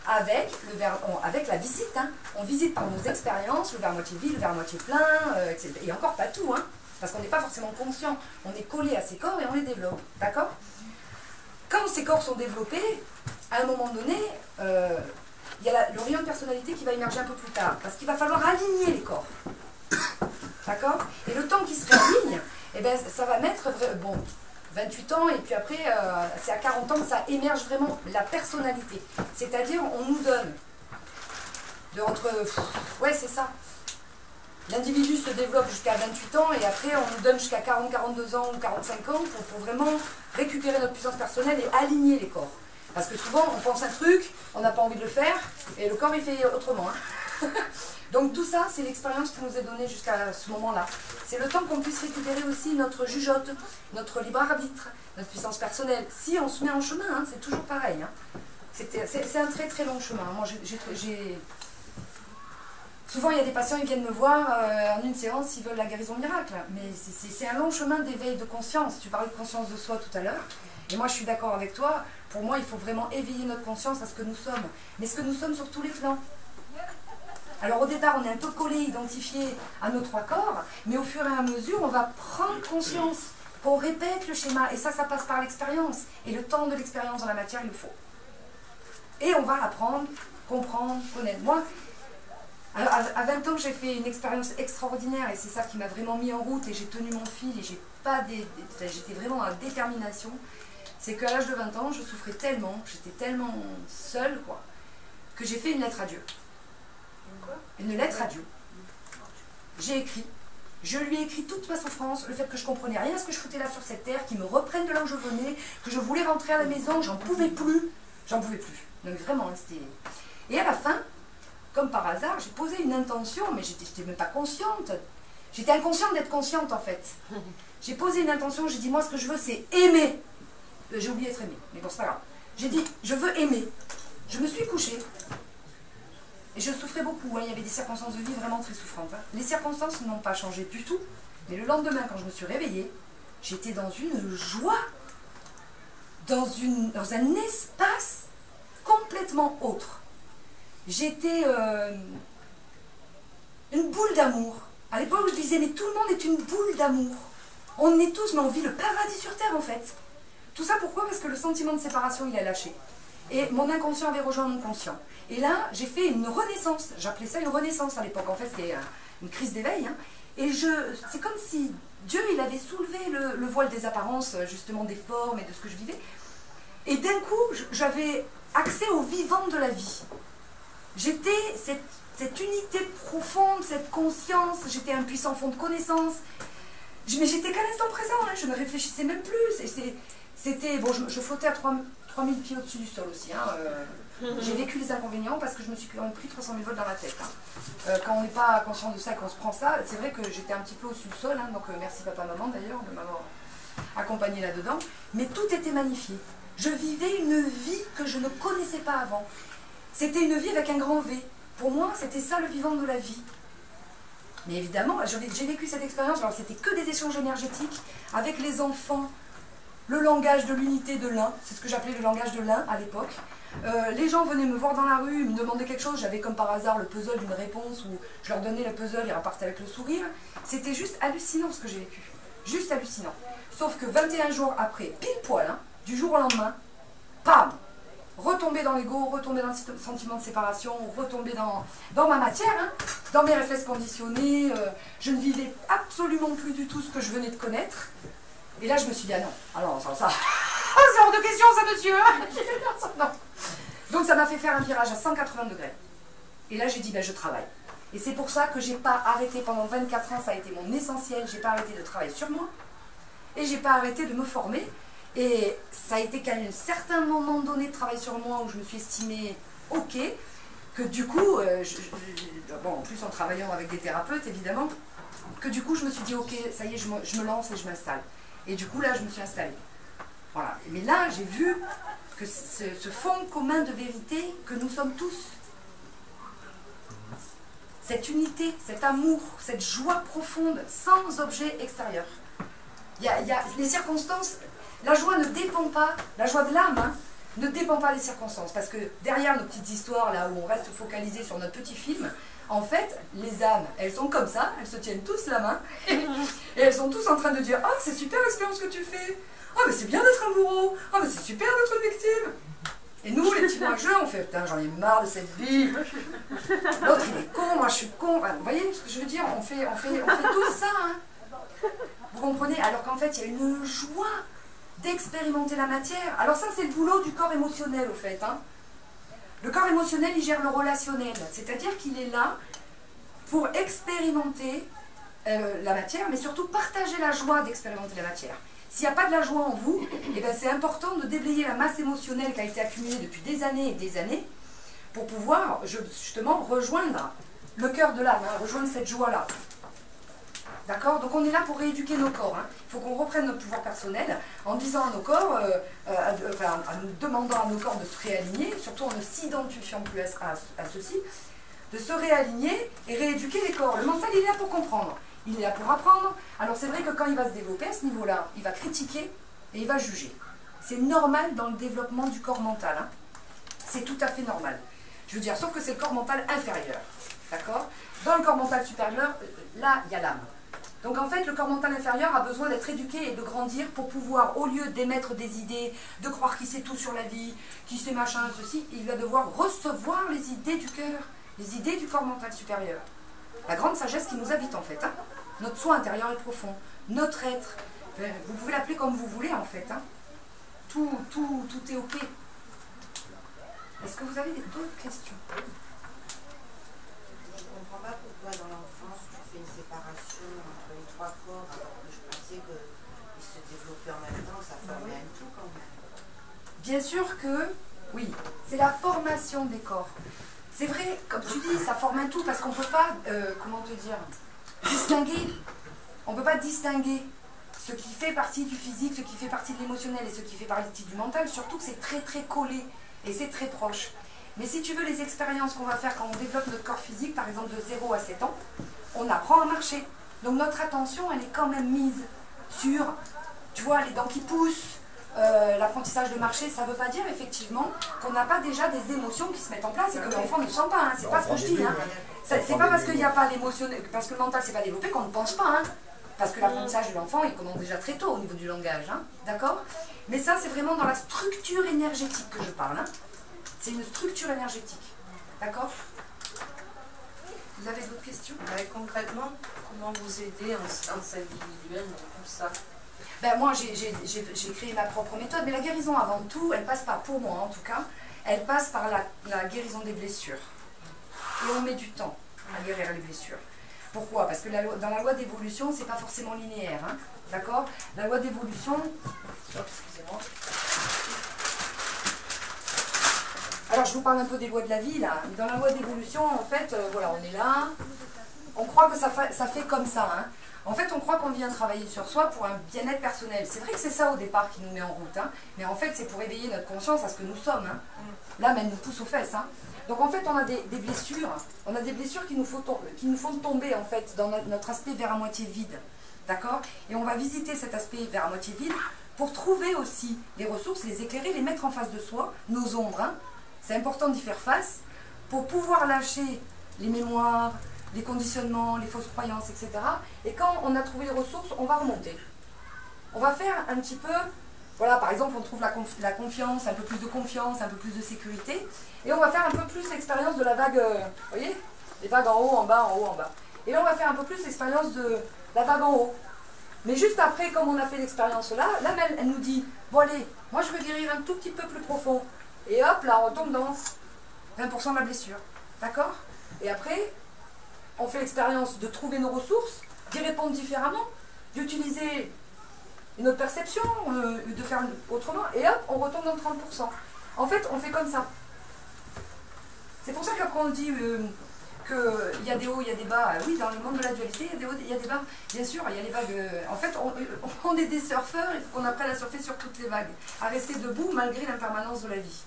Avec, le avec la visite, hein. on visite par nos expériences, le verre moitié vide, le verre moitié plein, euh, etc. Et encore pas tout, hein, parce qu'on n'est pas forcément conscient. On est collé à ces corps et on les développe. D'accord? Quand ces corps sont développés, à un moment donné, euh, il y a le rayon de personnalité qui va émerger un peu plus tard, parce qu'il va falloir aligner les corps. D'accord? Et le temps qui se réaligne, eh ben, ça va mettre, bon, 28 ans, et puis après, euh, c'est à 40 ans que ça émerge vraiment la personnalité. C'est-à-dire, on nous donne de entre. Ouais, c'est ça. L'individu se développe jusqu'à 28 ans, et après, on nous donne jusqu'à 40, 42 ans ou 45 ans pour, pour vraiment récupérer notre puissance personnelle et aligner les corps. Parce que souvent, on pense un truc, on n'a pas envie de le faire, et le corps, il fait autrement. hein. Donc tout ça, c'est l'expérience qui nous est donnée jusqu'à ce moment-là. C'est le temps qu'on puisse récupérer aussi notre jugeote, notre libre arbitre, notre puissance personnelle. Si on se met en chemin, hein, c'est toujours pareil. hein. C'est un très très long chemin. J'ai... Souvent, il y a des patients qui viennent me voir euh, en une séance, ils veulent la guérison miracle. Mais c'est un long chemin d'éveil de conscience. Tu parlais de conscience de soi tout à l'heure. Et moi, je suis d'accord avec toi. Pour moi, il faut vraiment éveiller notre conscience à ce que nous sommes. Mais ce que nous sommes sur tous les plans. Alors au départ, on est un peu collé, identifié à nos trois corps, mais au fur et à mesure, on va prendre conscience qu'on répète le schéma. Et ça, ça passe par l'expérience. Et le temps de l'expérience dans la matière, il le faut. Et on va apprendre, comprendre, connaître. Moi, à, à- à 20 ans, j'ai fait une expérience extraordinaire et c'est ça qui m'a vraiment mis en route et j'ai tenu mon fil et j'ai pas j'étais vraiment la détermination. C'est qu'à l'âge de 20 ans, je souffrais tellement, j'étais tellement seule, quoi, que j'ai fait une lettre à Dieu. Une lettre à Dieu. J'ai écrit. Je lui ai écrit toute ma souffrance, le fait que je comprenais rien à ce que je foutais là sur cette terre, qu'il me reprenne de là où je venais, que je voulais rentrer à la maison, j'en pouvais plus. J'en pouvais plus. Non mais vraiment, hein, c'était. Et à la fin, comme par hasard, j'ai posé une intention, mais j'étais même pas consciente. J'étais inconsciente d'être consciente en fait. J'ai posé une intention, j'ai dit moi ce que je veux c'est aimer. Euh, J'ai oublié d'être aimée, mais bon c'est pas grave. J'ai dit je veux aimer. Je me suis couchée. Et je souffrais beaucoup, hein. il y avait des circonstances de vie vraiment très souffrantes. hein. Les circonstances n'ont pas changé du tout, mais le lendemain quand je me suis réveillée, j'étais dans une joie, dans, une, dans un espace complètement autre. J'étais euh, une boule d'amour. À l'époque, je disais, mais tout le monde est une boule d'amour. On est tous, mais on vit le paradis sur Terre, en fait. Tout ça pourquoi? Parce que le sentiment de séparation, il a lâché. Et mon inconscient avait rejoint mon conscient. Et là, j'ai fait une renaissance. J'appelais ça une renaissance à l'époque. En fait, c'était euh, une crise d'éveil. hein. Et c'est comme si Dieu, il avait soulevé le, le voile des apparences, justement des formes et de ce que je vivais. Et d'un coup, j'avais accès au vivant de la vie. J'étais cette, unité profonde, cette conscience, j'étais un puissant fond de connaissance. Mais j'étais qu'à l'instant présent, hein, je ne réfléchissais même plus. C'était. Bon, je, je flottais à 3 3000 pieds au-dessus du sol aussi. hein, euh, J'ai vécu les inconvénients parce que je me suis pris 300 000 volts dans la tête. hein. Euh, quand on n'est pas conscient de ça, qu'on se prend ça, c'est vrai que j'étais un petit peu au-dessus du sol, hein, donc euh, merci papa-maman d'ailleurs de m'avoir accompagné là-dedans. Mais tout était magnifié. Je vivais une vie que je ne connaissais pas avant. C'était une vie avec un grand V. Pour moi, c'était ça le vivant de la vie. Mais évidemment, j'ai j'ai vécu cette expérience, alors c'était que des échanges énergétiques avec les enfants, le langage de l'unité de l'un, c'est ce que j'appelais le langage de l'un à l'époque. Euh, les gens venaient me voir dans la rue, me demandaient quelque chose, j'avais comme par hasard le puzzle d'une réponse où je leur donnais le puzzle, ils repartaient avec le sourire. C'était juste hallucinant ce que j'ai vécu. Juste hallucinant. Sauf que 21 jours après, pile poil, hein, du jour au lendemain, pam Retomber dans l'ego, retomber dans le sentiment de séparation, retomber dans, dans ma matière, hein, dans mes réflexes conditionnés. euh, je ne vivais absolument plus du tout ce que je venais de connaître. Et là, je me suis dit, ah non, alors ça, ça, c'est hors de question, ça, monsieur hein. Non. Donc, ça m'a fait faire un virage à 180 degrés. Et là, j'ai dit, ben, je travaille. Et c'est pour ça que j'ai pas arrêté pendant 24 ans, ça a été mon essentiel, j'ai pas arrêté de travailler sur moi. Et j'ai pas arrêté de me former. Et ça a été qu'à un certain moment donné de travail sur moi où je me suis estimée OK, que du coup, euh, je- je- bon, en plus en travaillant avec des thérapeutes évidemment, que du coup je me suis dit OK, ça y est, je me, je me lance et je m'installe. Et du coup là, je me suis installée. Voilà. Mais là, j'ai vu que ce, fond commun de vérité que nous sommes tous, cette unité, cet amour, cette joie profonde, sans objet extérieur. Il y a- les circonstances, la joie ne dépend pas, la joie de l'âme hein, ne dépend pas des circonstances. Parce que derrière nos petites histoires, là où on reste focalisé sur notre petit film, en fait, les âmes, elles sont comme ça, elles se tiennent tous la main, et elles sont tous en train de dire Ah, c'est super l'expérience que tu fais Ah, mais c'est bien d'être un bourreau Ah, mais c'est super d'être victime Et nous, les petits bourgeois, on fait Putain, j'en ai marre de cette vie L'autre, il est con, moi je suis con. Vous voyez ce que je veux dire? On fait, on, fait, on fait tout ça. hein. Vous comprenez? Alors qu'en fait, il y a une joie d'expérimenter la matière. Alors ça, c'est le boulot du corps émotionnel, au fait. hein. Le corps émotionnel, il gère le relationnel. C'est-à-dire qu'il est là pour expérimenter euh, la matière, mais surtout partager la joie d'expérimenter la matière. S'il n'y a pas de la joie en vous, eh ben, c'est important de déblayer la masse émotionnelle qui a été accumulée depuis des années et des années pour pouvoir justement rejoindre le cœur de l'âme, hein, rejoindre cette joie-là. D'accord Donc on est là pour rééduquer nos corps. hein. Il faut qu'on reprenne notre pouvoir personnel en disant à nos corps, euh, euh, en demandant à nos corps de se réaligner, surtout en ne s'identifiant plus à ceci, de se réaligner et rééduquer les corps. Le mental, il est là pour comprendre. Il est là pour apprendre. Alors c'est vrai que quand il va se développer à ce niveau-là, il va critiquer et il va juger. C'est normal dans le développement du corps mental. hein. C'est tout à fait normal. Je veux dire, sauf que c'est le corps mental inférieur. D'accord? Dans le corps mental supérieur, euh, là, il y a l'âme. Donc en fait, le corps mental inférieur a besoin d'être éduqué et de grandir pour pouvoir, au lieu d'émettre des idées, de croire qu'il sait tout sur la vie, qu'il sait machin, ceci, il va devoir recevoir les idées du cœur, les idées du corps mental supérieur. La grande sagesse qui nous habite en fait. hein. Notre soi intérieur est profond, notre être. Enfin, Vous pouvez l'appeler comme vous voulez en fait. hein. Tout, tout, tout est ok. Est-ce que vous avez d'autres questions? Je ne comprends pas pourquoi dans l'enfance tu fais une séparation entre les trois corps alors que je pensais qu'ils se développaient en même temps, ça formait un tout quand même. Bien sûr que oui, c'est la formation des corps. C'est vrai, comme tu dis, ça forme un tout parce qu'on ne peut pas, euh, comment te dire, distinguer. On ne peut pas distinguer ce qui fait partie du physique, ce qui fait partie de l'émotionnel et ce qui fait partie du mental, surtout que c'est très très collé et c'est très proche. Mais si tu veux les expériences qu'on va faire quand on développe notre corps physique, par exemple de 0 à 7 ans, on apprend à marcher. Donc notre attention, elle est quand même mise sur, tu vois, les dents qui poussent, euh, l'apprentissage de marcher, ça ne veut pas dire effectivement qu'on n'a pas déjà des émotions qui se mettent en place et que l'enfant ne sent pas. hein. C'est pas ce que je dis. Hein. C'est pas parce qu'il n'y a pas l'émotion, parce que le mental s'est pas développé qu'on ne pense pas. hein. Parce que l'apprentissage de l'enfant, il commence déjà très tôt au niveau du langage. hein. D'accord? Mais ça, c'est vraiment dans la structure énergétique que je parle. hein. C'est une structure énergétique. D'accord? Vous avez d'autres questions? Ouais, concrètement, comment vous aider en séance individuelle dans tout ça? Ben moi, j'ai- créé ma propre méthode, mais la guérison avant tout, elle passe pas, pour moi en tout cas, elle passe par la, guérison des blessures. Et on met du temps à guérir les blessures. Pourquoi? Parce que dans la loi d'évolution, c'est pas forcément linéaire. hein. D'accord? La loi d'évolution. Excusez-moi. Alors, je vous parle un peu des lois de la vie, là. Dans la loi d'évolution, en fait, euh, voilà, on est là. On croit que ça ça fait comme ça. hein. En fait, on croit qu'on vient travailler sur soi pour un bien-être personnel. C'est vrai que c'est ça au départ qui nous met en route. hein. Mais en fait, c'est pour éveiller notre conscience à ce que nous sommes. hein. L'âme, elle nous pousse aux fesses. hein. Donc en fait, on a des, des blessures. On a des blessures qui nous, faut qui nous font tomber, en fait, dans no- notre aspect vers à moitié vide. D'accord? Et on va visiter cet aspect vers à moitié vide pour trouver aussi les ressources, les éclairer, les mettre en face de soi, nos ombres. hein. C'est important d'y faire face pour pouvoir lâcher les mémoires, les conditionnements, les fausses croyances, etc. Et quand on a trouvé les ressources, on va remonter. On va faire un petit peu, voilà, par exemple, on trouve la, conf- la confiance, un peu plus de confiance, un peu plus de sécurité, et on va faire un peu plus l'expérience de la vague, euh, vous voyez Les vagues en haut, en bas, en haut, en bas. Et là, on va faire un peu plus l'expérience de la vague en haut. Mais juste après, comme on a fait l'expérience là, là, elle, elle nous dit, bon allez, moi je veux guérir un tout petit peu plus profond. Et hop, là, on tombe dans 20% de la blessure. D'accord? Et après, on fait l'expérience de trouver nos ressources, d'y répondre différemment, d'utiliser une autre perception, euh, de faire autrement, et hop, on retombe dans 30%. En fait, on fait comme ça. C'est pour ça qu'après on dit euh, qu'il y a des hauts, il y a des bas. Oui, dans le monde de la dualité, il y a des hauts, il y a des bas. Bien sûr, il y a les vagues. euh, En fait, on, on est des surfeurs, il faut qu'on apprenne à surfer sur toutes les vagues, à rester debout malgré l'impermanence de la vie.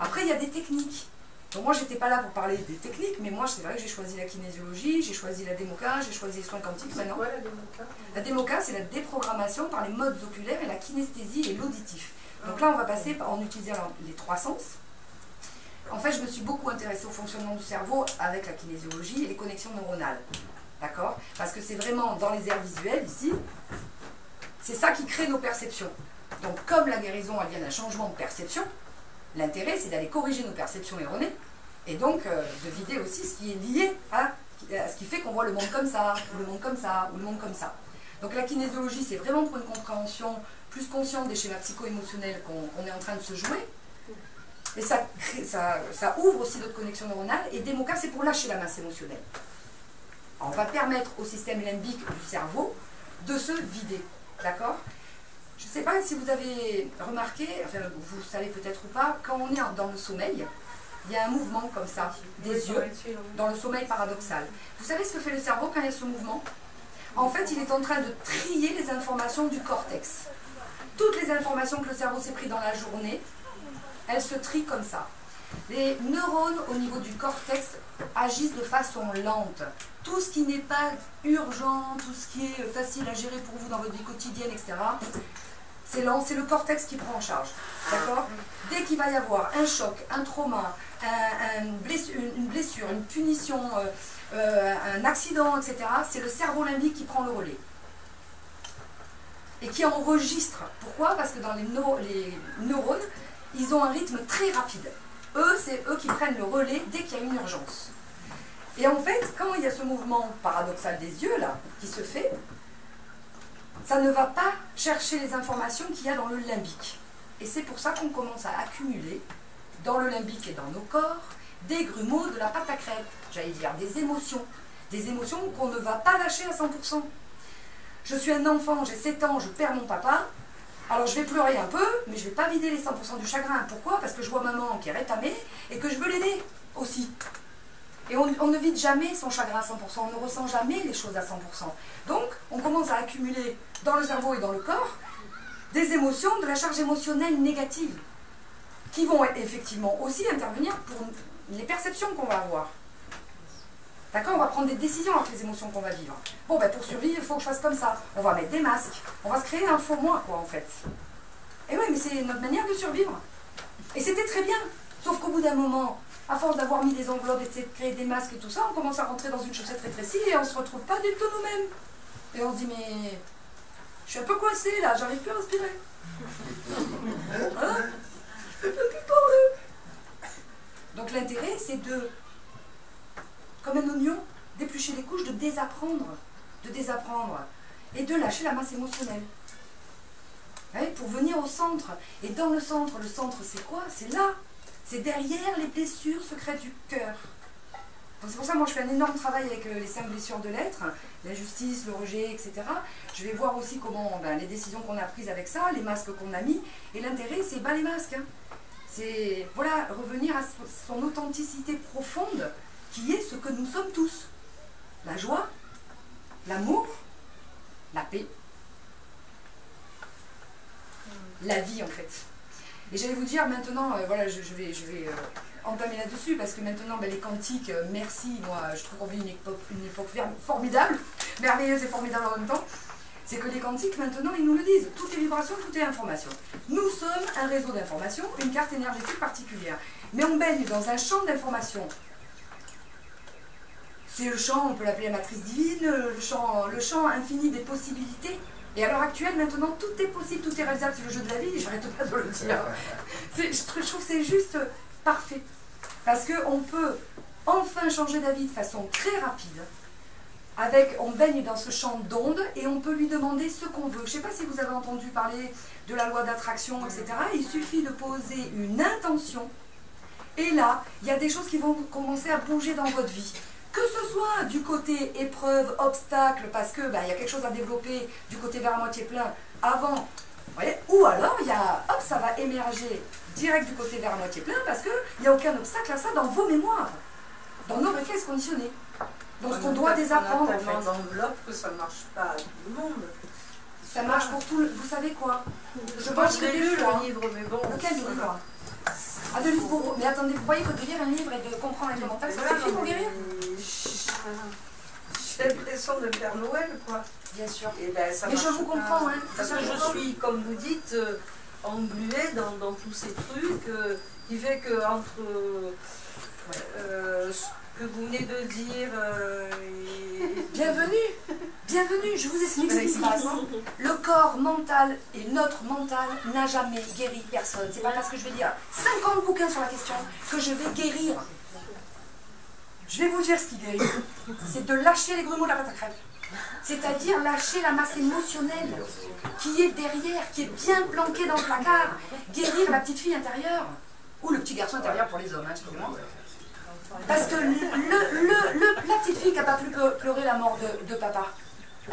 Après, il y a des techniques. Donc moi, j'étais pas là pour parler des techniques, mais moi, c'est vrai que j'ai choisi la kinésiologie, j'ai choisi la démoca, j'ai choisi les soins quantiques maintenant. Ouais, la démoca. La démoca, c'est la déprogrammation par les modes oculaires et la kinesthésie et l'auditif. Donc là, on va passer par- en utilisant les trois sens. En fait, je me suis beaucoup intéressée au fonctionnement du cerveau avec la kinésiologie et les connexions neuronales. D'accord? Parce que c'est vraiment dans les aires visuelles, ici, c'est ça qui crée nos perceptions. Donc, comme la guérison, elle vient d'un changement de perception, l'intérêt, c'est d'aller corriger nos perceptions erronées et donc euh, de vider aussi ce qui est lié à, ce qui fait qu'on voit le monde comme ça, ou le monde comme ça, ou le monde comme ça. Donc la kinésiologie, c'est vraiment pour une compréhension plus consciente des schémas psycho-émotionnels qu'on est en train de se jouer. Et ça, ouvre aussi d'autres connexions neuronales. Et Demoka, c'est pour lâcher la masse émotionnelle. On va permettre au système limbique du cerveau de se vider. D'accord? Je ne sais pas si vous avez remarqué, enfin vous savez peut-être ou pas, quand on est dans le sommeil, il y a un mouvement comme ça, des yeux, dans le sommeil paradoxal. Vous savez ce que fait le cerveau quand il y a ce mouvement? En fait, il est en train de trier les informations du cortex. Toutes les informations que le cerveau s'est pris dans la journée, elles se trient comme ça. Les neurones au niveau du cortex agissent de façon lente. Tout ce qui n'est pas urgent, tout ce qui est facile à gérer pour vous dans votre vie quotidienne, etc., c'est le cortex qui prend en charge. D'accord Dès qu'il va y avoir un choc, un trauma, un- un bless- une blessure, une punition, euh, euh, un accident, etc., c'est le cerveau limbique qui prend le relais. Et qui enregistre. Pourquoi? Parce que dans les, les neurones, ils ont un rythme très rapide. Eux, c'est eux qui prennent le relais dès qu'il y a une urgence. Et en fait, quand il y a ce mouvement paradoxal des yeux, là, qui se fait, ça ne va pas chercher les informations qu'il y a dans le limbique. Et c'est pour ça qu'on commence à accumuler dans le limbique et dans nos corps des grumeaux de la pâte à crêpes, j'allais dire des émotions. Des émotions qu'on ne va pas lâcher à 100%. Je suis un enfant, j'ai 7 ans, je perds mon papa. Alors je vais pleurer un peu, mais je ne vais pas vider les 100% du chagrin. Pourquoi? Parce que je vois maman qui est rétamée et que je veux l'aider aussi. Et on, ne vide jamais son chagrin à 100%, on ne ressent jamais les choses à 100%. Donc on commence à accumuler dans le cerveau et dans le corps des émotions, de la charge émotionnelle négative, qui vont effectivement aussi intervenir pour les perceptions qu'on va avoir. D'accord? On va prendre des décisions avec les émotions qu'on va vivre. Bon, ben pour survivre, il faut que je fasse comme ça. On va mettre des masques. On va se créer un faux moi, quoi, en fait. Et oui, mais c'est notre manière de survivre. Et c'était très bien. Sauf qu'au bout d'un moment, à force d'avoir mis des enveloppes et de créer des masques et tout ça, on commence à rentrer dans une chaussette rétrécie et on se retrouve pas du tout nous-mêmes. Et on se dit, mais je suis un peu coincée là, j'arrive plus à respirer. Hein Je peux plus parler. Donc l'intérêt, c'est de, comme un oignon, d'éplucher les couches, de désapprendre, de désapprendre et de lâcher la masse émotionnelle. Ouais, pour venir au centre. Et dans le centre, le centre c'est quoi? C'est là. C'est derrière les blessures secrètes du cœur. C'est pour ça que moi je fais un énorme travail avec euh, les cinq blessures de l'être, la justice, le rejet, etc. Je vais voir aussi comment ben, les décisions qu'on a prises avec ça, les masques qu'on a mis. Et l'intérêt, c'est pas les masques. hein. C'est voilà, revenir à son authenticité profonde, qui est ce que nous sommes tous. La joie, l'amour, la paix, la vie en fait. Et j'allais vous dire maintenant, euh, voilà, je, vais, je vais euh, entamer là-dessus parce que maintenant, ben, les quantiques, euh, merci, moi, je trouve qu'on vit une époque, formidable, merveilleuse et formidable en même temps. C'est que les quantiques, maintenant, ils nous le disent. Tout est vibration, tout est information. Nous sommes un réseau d'information, une carte énergétique particulière. Mais on baigne dans un champ d'information. C'est le champ, on peut l'appeler la matrice divine, le champ, le champ infini des possibilités. Et à l'heure actuelle, maintenant, tout est possible, tout est réalisable, c'est le jeu de la vie, et j'arrête pas de le dire. Je trouve c'est juste parfait. Parce qu'on peut enfin changer d'avis de façon très rapide. Avec, on baigne dans ce champ d'ondes et on peut lui demander ce qu'on veut. Je ne sais pas si vous avez entendu parler de la loi d'attraction, etc. Il suffit de poser une intention. Et là, il y a des choses qui vont commencer à bouger dans votre vie. Que ce soit du côté épreuve, obstacle, parce que ben, il y a quelque chose à développer du côté vers la moitié plein avant voyez Ou alors, il y a, hop, ça va émerger direct du côté vers la moitié plein parce qu'il n'y a aucun obstacle à ça dans vos mémoires, dans nos réflexes conditionnés, dans ce qu'on doit désapprendre On a d'enveloppes que ça ne marche pas à tout le monde. Ça marche pour tout le... Vous savez quoi? Je pense que lu le livre, mais bon. Lequel livre? Ah, de livre pour... Mais attendez, vous croyez que de lire un livre et de comprendre le mental, ça suffit pour guérir? J'ai l'impression de faire Noël, quoi. Bien sûr. Et ben, ça Mais je vous pas. comprends, hein. Parce que je suis, comme vous dites, euh, engluée dans, dans tous ces trucs, euh, qui fait que entre euh, ce que vous venez de dire euh, et... Bienvenue Bienvenue Je vous explique ce qui se passe. Le corps mental et notre mental n'a jamais guéri personne. C'est pas parce que je vais dire 50 bouquins sur la question que je vais guérir. Je vais vous dire ce qui guérit. C'est de lâcher les grumeaux de la pâte à crêpes. C'est-à-dire lâcher la masse émotionnelle qui est derrière, qui est bien planquée dans le placard. Guérir la petite fille intérieure. Ou le petit garçon intérieur pour les hommes, hein, excusez-moi. Parce que la petite fille qui n'a pas pu pleu- pleurer la mort de, papa,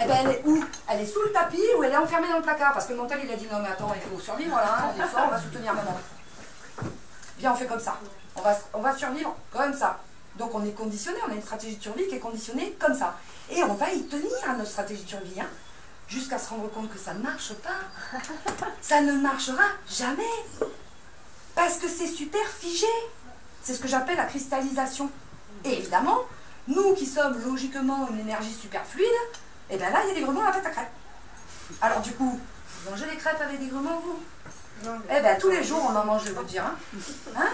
eh ben elle est Elle est sous le tapis ou elle est enfermée dans le placard? Parce que le mental il a dit non mais attends, il faut survivre là, hein, on est fort, on va soutenir maman. Viens, on fait comme ça. On va, on va survivre comme ça. Donc on est conditionné, on a une stratégie de survie qui est conditionnée comme ça. Et on va y tenir à notre stratégie de survie, hein, jusqu'à se rendre compte que ça ne marche pas. Ça ne marchera jamais. Parce que c'est super figé. C'est ce que j'appelle la cristallisation. Et évidemment, nous qui sommes logiquement une énergie super fluide, et bien là, il y a des grumeaux à la pâte à crêpes. Alors du coup, vous mangez des crêpes avec des grumeaux, vous? Non, Eh bien, tous les jours, on en mange, je vais vous dire. hein. Hein?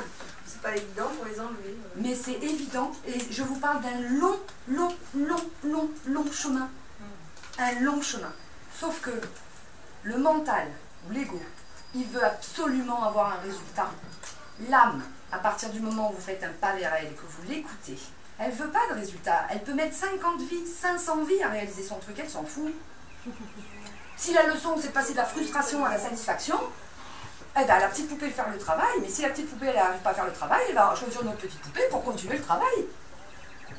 C'est pas évident pour les enlever. Mais c'est évident, et je vous parle d'un long, long, long, long, long chemin. Un long chemin. Sauf que le mental, ou l'ego, il veut absolument avoir un résultat. L'âme, à partir du moment où vous faites un pas vers elle et que vous l'écoutez, elle veut pas de résultat. Elle peut mettre 50 vies, 500 vies à réaliser son truc, elle s'en fout. Si la leçon, c'est de passer de la frustration à la satisfaction, eh ben, la petite poupée faire le travail, mais si la petite poupée elle n'arrive pas à faire le travail, elle va choisir une autre petite poupée pour continuer le travail.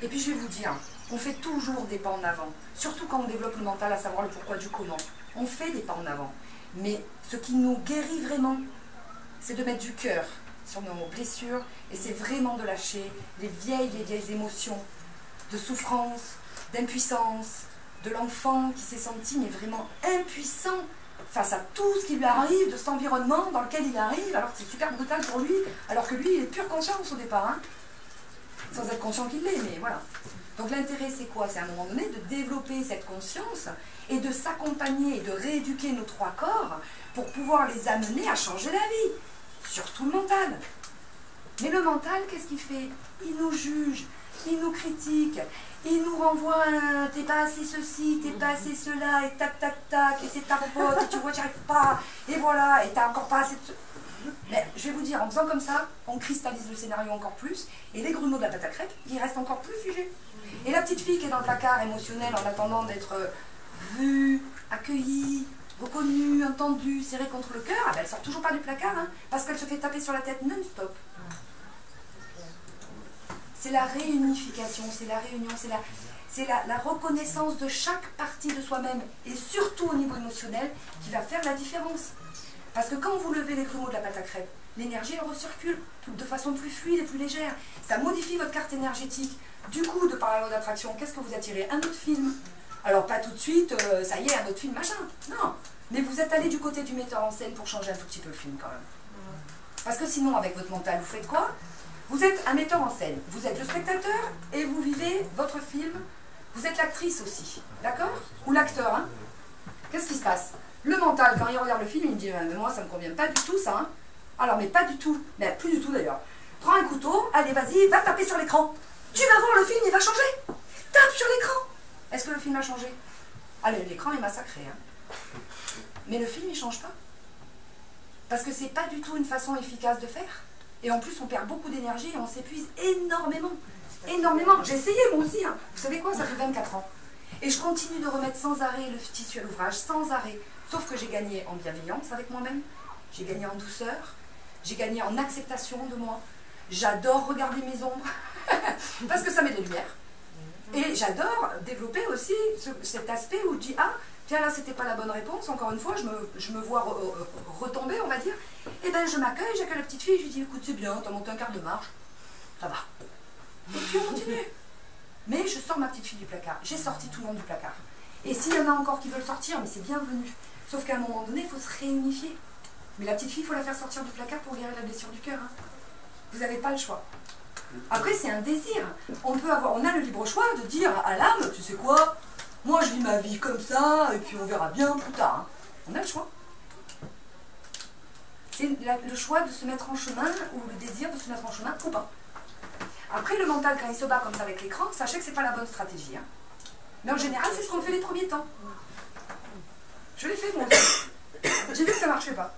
Et puis je vais vous dire, on fait toujours des pas en avant, surtout quand on développe le mental, à savoir le pourquoi du comment. On fait des pas en avant. Mais ce qui nous guérit vraiment, c'est de mettre du cœur sur nos blessures et c'est vraiment de lâcher les vieilles, les vieilles émotions de souffrance, d'impuissance, de l'enfant qui s'est senti mais vraiment impuissant face à tout ce qui lui arrive, de cet environnement dans lequel il arrive, alors que c'est super brutal pour lui, alors que lui, il est pure conscience au départ, hein. sans être conscient qu'il l'est, mais voilà. Donc l'intérêt, c'est quoi? C'est à un moment donné de développer cette conscience et de s'accompagner et de rééduquer nos trois corps pour pouvoir les amener à changer la vie, surtout le mental. Mais le mental, qu'est-ce qu'il fait? Il nous juge, il nous critique, il nous renvoie un t'es pas assez ceci, t'es pas assez cela, et tac tac tac, et c'est ta faute, et tu vois, tu arrives pas, et voilà, et t'as encore pas assez de. Mais je vais vous dire, en faisant comme ça, on cristallise le scénario encore plus, et les grumeaux de la pâte à crêpes, ils restent encore plus figés. Et la petite fille qui est dans le placard émotionnel en attendant d'être euh, vue, accueillie, reconnue, entendue, serrée contre le cœur, ah ben, elle sort toujours pas du placard, hein, parce qu'elle se fait taper sur la tête non-stop. C'est la réunification, c'est la réunion, c'est la, c'est la, la reconnaissance de chaque partie de soi-même, et surtout au niveau émotionnel, qui va faire la différence. Parce que quand vous levez les grumeaux de la pâte à crêpes, l'énergie elle recircule de façon plus fluide et plus légère. Ça modifie votre carte énergétique. Du coup, de par la loi d'attraction, qu'est-ce que vous attirez? Un autre film. Alors pas tout de suite, euh, ça y est, un autre film, machin. Non. Mais vous êtes allé du côté du metteur en scène pour changer un tout petit peu le film quand même. Parce que sinon, avec votre mental, vous faites quoi? Vous êtes un metteur en scène. Vous êtes le spectateur et vous vivez votre film. Vous êtes l'actrice aussi. D'accord? Ou l'acteur, hein? Qu'est-ce qui se passe? Le mental, quand il regarde le film, il me dit Mais Moi, ça ne me convient pas du tout, ça. hein. Alors, mais pas du tout. Mais plus du tout d'ailleurs. Prends un couteau, allez, vas-y, va taper sur l'écran. Tu vas voir le film, il va changer. Tape sur l'écran. Est-ce que le film a changé? Allez, l'écran est massacré. Hein. Mais le film, il change pas. Parce que c'est pas du tout une façon efficace de faire. Et en plus, on perd beaucoup d'énergie et on s'épuise énormément. Énormément. J'ai essayé moi aussi. hein. Vous savez quoi? Ça fait 24 ans. Et je continue de remettre sans arrêt le tissu à l'ouvrage, sans arrêt. Sauf que j'ai gagné en bienveillance avec moi-même. J'ai gagné en douceur. J'ai gagné en acceptation de moi. J'adore regarder mes ombres. parce que ça met de lumière. Et j'adore développer aussi ce- cet aspect où je dis Ah, tiens, là, c'était pas la bonne réponse. Encore une fois, je me, vois re- re- retomber, on va dire. Et ben, je m'accueille, j'accueille la petite fille, je lui dis Écoute, c'est bien, t'as monté un quart de marche. Ça va. Et puis on continue. Mais je sors ma petite fille du placard. J'ai sorti tout le monde du placard. Et s'il y en a encore qui veulent sortir, mais c'est bienvenu. Sauf qu'à un moment donné, il faut se réunifier. Mais la petite fille, il faut la faire sortir du placard pour guérir la blessure du cœur. hein. Vous n'avez pas le choix. Après, c'est un désir. On peut avoir, on a le libre choix de dire à l'âme, tu sais quoi, moi je vis ma vie comme ça, et puis on verra bien plus tard. hein. On a le choix. C'est le choix de se mettre en chemin, ou le désir de se mettre en chemin, ou pas. Après, le mental, quand il se bat comme ça avec l'écran, sachez que c'est pas la bonne stratégie. hein. Mais en général, c'est ce qu'on fait les premiers temps. Je l'ai fait moi. J'ai vu que ça marchait pas.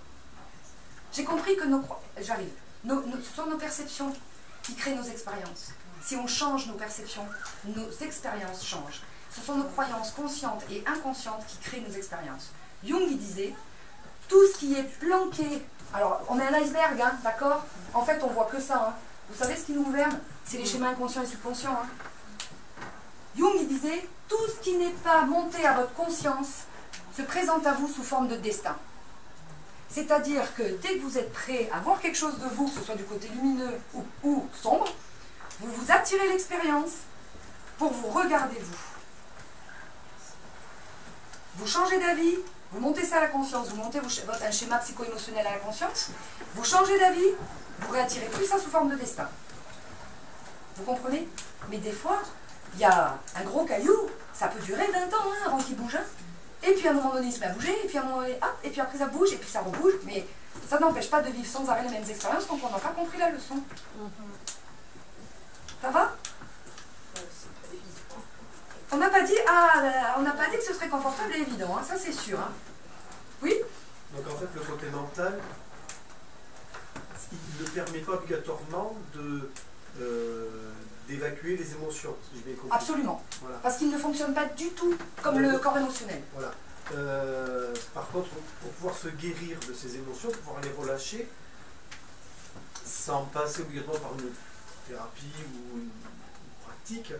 J'ai compris que nos j'arrive. Ce sont nos perceptions qui créent nos expériences. Si on change nos perceptions, nos expériences changent. Ce sont nos croyances conscientes et inconscientes qui créent nos expériences. Jung disait tout ce qui est planqué. Alors, on est un iceberg, hein, d'accord? En fait, on voit que ça. hein. Vous savez ce qui nous gouverne? C'est les schémas inconscients et subconscients. hein. Jung disait tout ce qui n'est pas monté à votre conscience se présente à vous sous forme de destin. C'est-à-dire que dès que vous êtes prêt à voir quelque chose de vous, que ce soit du côté lumineux ou, ou sombre, vous vous attirez l'expérience pour vous regarder vous. Vous changez d'avis, vous montez ça à la conscience, vous montez un schéma psycho-émotionnel à la conscience, vous changez d'avis, vous réattirez plus ça sous forme de destin. Vous comprenez? Mais des fois, il y a un gros caillou, ça peut durer 20 ans hein, avant qu'il bouge. hein. Et puis à un moment donné, il se met à bouger, et puis à un moment donné, hop, et puis après ça bouge, et puis ça rebouge. Mais ça n'empêche pas de vivre sans arrêt les mêmes expériences quand on n'a pas compris la leçon. Ça va? On n'a pas dit, ah, euh, on n'a pas dit que ce serait confortable et évident, hein, ça c'est sûr. hein. Oui? Donc en fait, le côté mental, il ne permet pas obligatoirement de euh, d'évacuer les émotions, si j'ai bien compris. Absolument. Voilà. Parce qu'il ne fonctionne pas du tout comme le corps émotionnel. Voilà. Euh, par contre, pour pouvoir se guérir de ces émotions, pour pouvoir les relâcher, sans passer obligatoirement par une thérapie ou une pratique,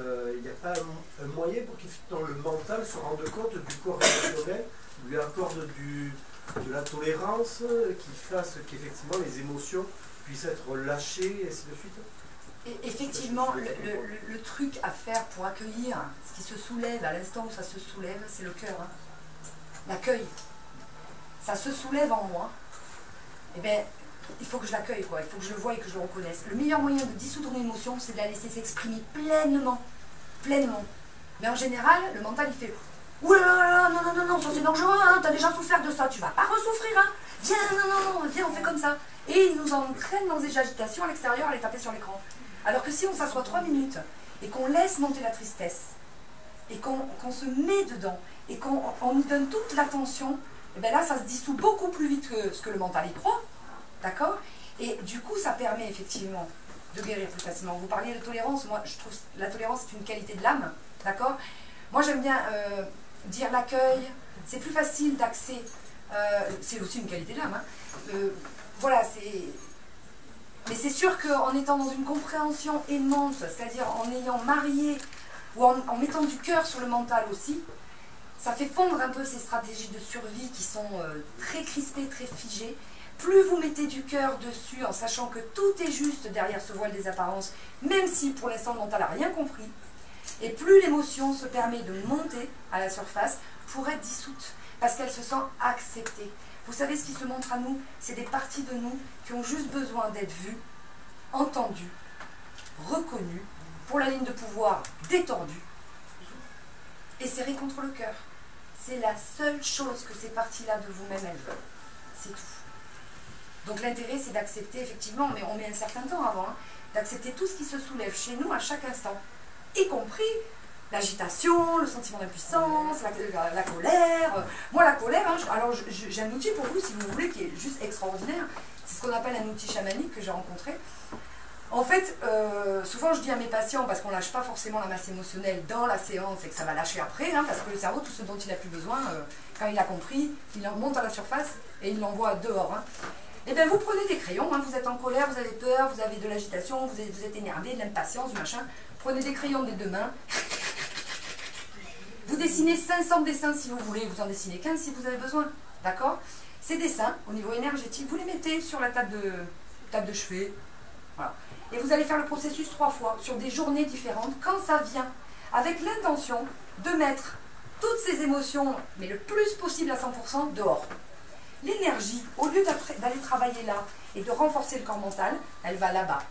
euh, il n'y a pas un, moyen pour qu'effectivement le mental se rende compte du corps émotionnel, lui accorde de la tolérance, euh, qui fasse qu'effectivement les émotions puissent être lâchées, et ainsi de suite. Effectivement, le truc à faire pour accueillir ce qui se soulève à l'instant où ça se soulève, c'est le cœur. hein. L'accueil. Ça se soulève en moi. Eh bien, il faut que je l'accueille, quoi. Il faut que je le voie et que je le reconnaisse. Le meilleur moyen de dissoudre une émotion, c'est de la laisser s'exprimer pleinement. Pleinement. Mais en général, le mental, il fait Ouh là là non, non, non, non, ça c'est dangereux, hein, t'as déjà souffert de ça, tu vas pas ressouffrir, hein. Viens, non, non, non, viens, on fait comme ça. Et il nous entraîne dans des agitations à l'extérieur à les taper sur l'écran. Alors que si on s'assoit trois minutes et qu'on laisse monter la tristesse, et qu'on qu'on se met dedans, et qu'on on nous donne toute l'attention, et bien là, ça se dissout beaucoup plus vite que ce que le mental y croit. D'accord? Et du coup, ça permet effectivement de guérir plus facilement. Vous parliez de tolérance, moi je trouve la tolérance c'est une qualité de l'âme. D'accord? Moi j'aime bien euh, dire l'accueil, c'est plus facile d'accès, euh, c'est aussi une qualité de l'âme. hein. Euh, voilà, c'est Mais c'est sûr qu'en étant dans une compréhension aimante, c'est-à-dire en ayant marié ou en, mettant du cœur sur le mental aussi, ça fait fondre un peu ces stratégies de survie qui sont très crispées, très figées. Plus vous mettez du cœur dessus en sachant que tout est juste derrière ce voile des apparences, même si pour l'instant mental n'a rien compris, et plus l'émotion se permet de monter à la surface pour être dissoute, parce qu'elle se sent acceptée. Vous savez ce qui se montre à nous? C'est des parties de nous qui ont juste besoin d'être vues, entendues, reconnues, pour la ligne de pouvoir détendue, et serrées contre le cœur. C'est la seule chose que ces parties-là de vous-même, elles veulent. C'est tout. Donc l'intérêt, c'est d'accepter, effectivement, mais on met un certain temps avant, hein, d'accepter tout ce qui se soulève chez nous à chaque instant, y compris l'agitation, le sentiment d'impuissance, la, colère. Moi, la colère, hein, alors j'ai un outil pour vous, si vous voulez, qui est juste extraordinaire. C'est ce qu'on appelle un outil chamanique que j'ai rencontré. En fait, euh, souvent je dis à mes patients, parce qu'on lâche pas forcément la masse émotionnelle dans la séance et que ça va lâcher après, hein, parce que le cerveau, tout ce dont il a plus besoin, euh, quand il a compris, il en monte à la surface et il l'envoie dehors. Eh bien, vous prenez des crayons, hein, vous êtes en colère, vous avez peur, vous avez de l'agitation, vous êtes, vous êtes énervé, de l'impatience, du machin. Prenez des crayons des deux mains. Vous dessinez 500 dessins si vous voulez, vous en dessinez 15 si vous avez besoin. D'accord? Ces dessins, au niveau énergétique, vous les mettez sur la table de, table de chevet. Voilà. Et vous allez faire le processus trois fois, sur des journées différentes, quand ça vient, avec l'intention de mettre toutes ces émotions, mais le plus possible à 100%, dehors. L'énergie, au lieu d'aller travailler là et de renforcer le corps mental, elle va là-bas.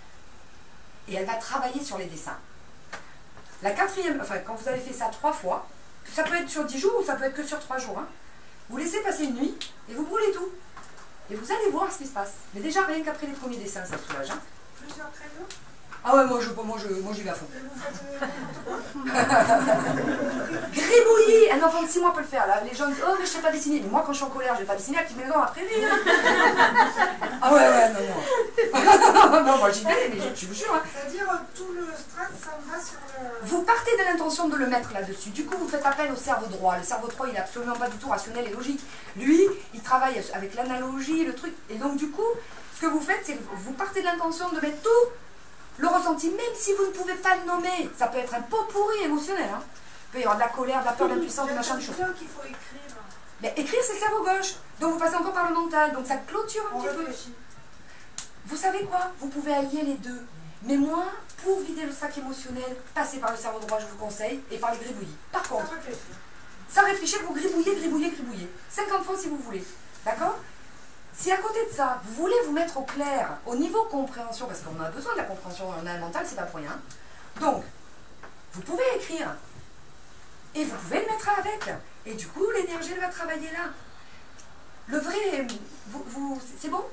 Et elle va travailler sur les dessins. La quatrième, enfin, quand vous avez fait ça trois fois, ça peut être sur 10 jours ou ça peut être que sur 3 jours, hein, vous laissez passer une nuit et vous brûlez tout. Et vous allez voir ce qui se passe. Mais déjà, rien qu'après les premiers dessins, ça soulage. hein. Plusieurs Ah ouais, moi je moi, je, moi, j'y vais à fond. Gribouillis Un enfant de 6 mois peut le faire. Là. Les gens disent Oh, mais je sais pas dessiner. Mais moi, quand je suis en colère, je vais pas dessiner. La petite maison après lui. hein. ah ouais, ouais, non, non. non, moi j'y vais, mais je, je vous jure. hein. C'est-à-dire euh, tout le stress s'en va sur le. Vous partez de l'intention de le mettre là-dessus. Du coup, vous faites appel au cerveau droit. Le cerveau droit, il est absolument pas du tout rationnel et logique. Lui, il travaille avec l'analogie, le truc. Et donc, du coup, ce que vous faites, c'est que vous partez de l'intention de mettre tout le ressenti, même si vous ne pouvez pas le nommer. Ça peut être un pot pourri émotionnel. Hein. Il peut y avoir de la colère, de la peur, de l'impuissance, du machin, du chose. qu'il faut écrire. Mais écrire, c'est le cerveau gauche. Donc, vous passez encore par le mental. Donc, ça clôture un On petit peu. Vous savez quoi? Vous pouvez allier les deux. Mais moi, pour vider le sac émotionnel, passez par le cerveau droit, je vous conseille, et par le gribouillis. Par On contre, sans réfléchir, vous gribouillez, gribouillez, gribouillez. 50 fois si vous voulez. D'accord? Si à côté de ça, vous voulez vous mettre au clair, au niveau compréhension, parce qu'on a besoin de la compréhension, on a un mental, c'est pas pour rien. Donc, vous pouvez écrire. Et vous pouvez le mettre avec. Et du coup, l'énergie, elle va travailler là. Le vrai, vous, vous- c'est bon?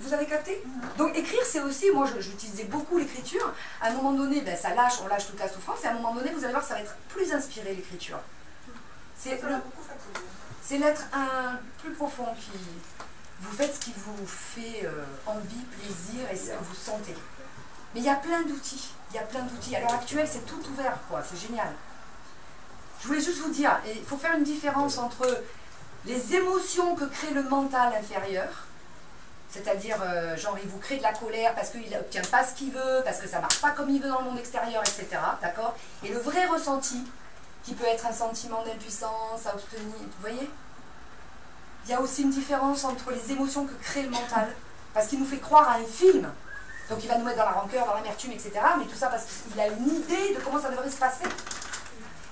Vous avez capté? Donc écrire, c'est aussi, moi j'utilisais beaucoup l'écriture. À un moment donné, ben, ça lâche, on lâche toute la souffrance. Et à un moment donné, vous allez voir, ça va être plus inspiré l'écriture. C'est l'être un plus profond qui. Vous faites ce qui vous fait euh, envie, plaisir et ce que vous sentez. Mais il y a plein d'outils. Il y a plein d'outils. À l'heure actuelle, c'est tout ouvert, quoi. C'est génial. Je voulais juste vous dire, il faut faire une différence entre les émotions que crée le mental inférieur, c'est-à-dire, euh, genre, il vous crée de la colère parce qu'il n'obtient pas ce qu'il veut, parce que ça marche pas comme il veut dans le monde extérieur, etc. D'accord? Et le vrai ressenti, qui peut être un sentiment d'impuissance à obtenir, vous voyez? Il y a aussi une différence entre les émotions que crée le mental, parce qu'il nous fait croire à un film. Donc il va nous mettre dans la rancœur, dans l'amertume, etc. Mais tout ça parce qu'il a une idée de comment ça devrait se passer.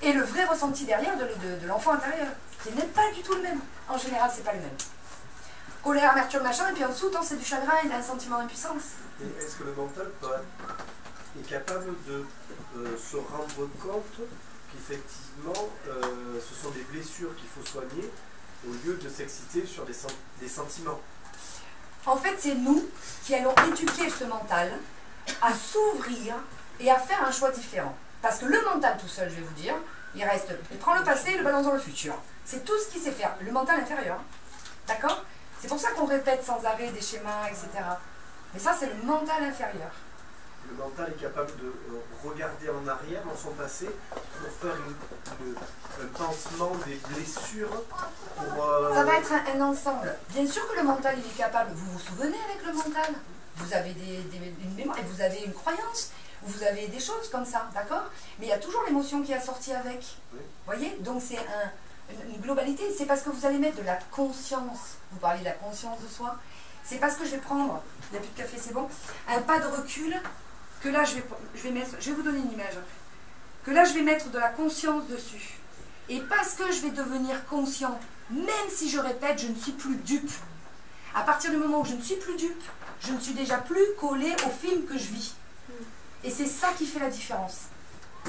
Et le vrai ressenti derrière de, l'enfant intérieur, qui n'est pas du tout le même. En général, c'est pas le même. Colère, amertume, machin, et puis en dessous, tant c'est du chagrin, il a un sentiment d'impuissance. Est-ce que le mental peut- est capable de euh, se rendre compte qu'effectivement euh, ce sont des blessures qu'il faut soigner au lieu de s'exciter sur des, sen- des sentiments En fait, c'est nous qui allons éduquer ce mental à s'ouvrir et à faire un choix différent. Parce que le mental tout seul, je vais vous dire, il reste, il prend le passé et le balance dans le futur. C'est tout ce qu'il sait faire, le mental intérieur. D'accord? C'est pour ça qu'on répète sans arrêt des schémas, etc. Mais ça, c'est le mental inférieur. Le mental est capable de euh, regarder en arrière dans son passé pour faire une- une- un pansement des blessures pour... euh, Ça va être un, un ensemble. Bien sûr que le mental, il est capable. Vous vous souvenez avec le mental? Vous avez des, des- une mémoire, et vous avez une croyance, vous avez des choses comme ça, d'accord? Mais il y a toujours l'émotion qui est assortie avec. Vous voyez? Donc c'est un- une, une globalité. C'est parce que vous allez mettre de la conscience. Vous parlez de la conscience de soi. C'est parce que je vais prendre, il n'y a plus de café, c'est bon, un pas de recul, que là je vais, je vais mettre, je vais vous donner une image, que là je vais mettre de la conscience dessus. Et parce que je vais devenir conscient, même si je répète, je ne suis plus dupe. À partir du moment où je ne suis plus dupe, je ne suis déjà plus collée au film que je vis. Et c'est ça qui fait la différence.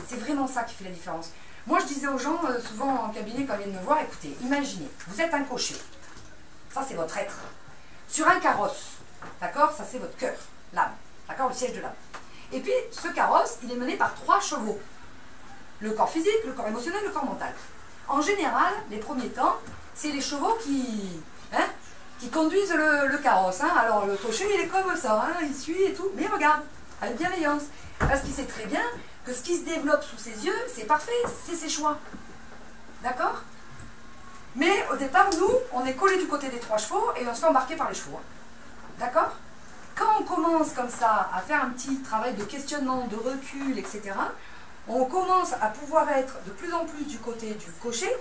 C'est vraiment ça qui fait la différence. Moi, je disais aux gens, euh, souvent en cabinet, quand ils viennent me voir, écoutez, imaginez, vous êtes un cocher. Ça, c'est votre être. Sur un carrosse. D'accord? Ça, c'est votre cœur, l'âme. D'accord? Le siège de l'âme. Et puis, ce carrosse, il est mené par trois chevaux. Le corps physique, le corps émotionnel, le corps mental. En général, les premiers temps, c'est les chevaux qui, hein, qui conduisent le, carrosse. hein. Alors, le cocher, il est comme ça, hein, il suit et tout. Mais regarde, avec bienveillance. Parce qu'il sait très bien que ce qui se développe sous ses yeux, c'est parfait, c'est ses choix. D'accord? Mais au départ, nous, on est collés du côté des trois chevaux et on se fait embarquer par les chevaux. hein. D'accord? Quand on commence comme ça à faire un petit travail de questionnement, de recul, etc., on commence à pouvoir être de plus en plus du côté du cocher,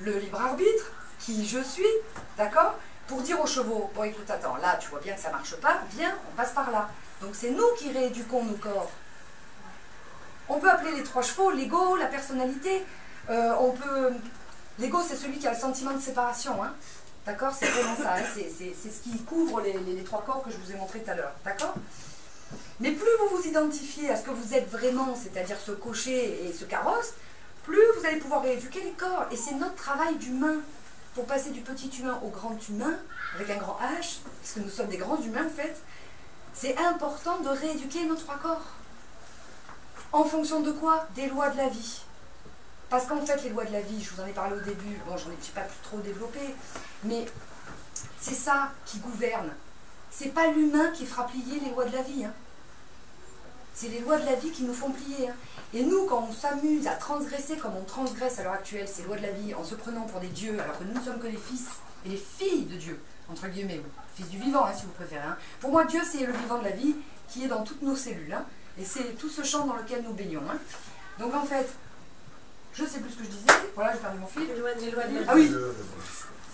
le libre arbitre, qui je suis, d'accord Pour dire aux chevaux, bon écoute, attends, là tu vois bien que ça marche pas, viens, on passe par là. Donc c'est nous qui rééduquons nos corps. On peut appeler les trois chevaux l'ego, la personnalité. Euh, on peut. L'ego, c'est celui qui a le sentiment de séparation. Hein D'accord C'est vraiment ça. hein. C'est ce qui couvre les, trois corps que je vous ai montré tout à l'heure. D'accord? Mais plus vous vous identifiez à ce que vous êtes vraiment, c'est-à-dire ce cocher et ce carrosse, plus vous allez pouvoir rééduquer les corps. Et c'est notre travail d'humain. Pour passer du petit humain au grand humain, avec un grand H, parce que nous sommes des grands humains en fait, c'est important de rééduquer nos trois corps. En fonction de quoi? Des lois de la vie. Parce qu'en fait, les lois de la vie, je vous en ai parlé au début, bon, j'en ai j'ai pas trop développer, mais c'est ça qui gouverne. C'est pas l'humain qui fera plier les lois de la vie. hein. C'est les lois de la vie qui nous font plier. hein. Et nous, quand on s'amuse à transgresser comme on transgresse à l'heure actuelle ces lois de la vie en se prenant pour des dieux, alors que nous ne sommes que les fils et les filles de Dieu, entre guillemets, fils du vivant, hein, si vous préférez. hein. Pour moi, Dieu, c'est le vivant de la vie qui est dans toutes nos cellules. Et c'est tout ce champ dans lequel nous baignons. Donc en fait, je sais plus ce que je disais, voilà, j'ai perdu mon fil. Les lois, les lois de la Ah oui,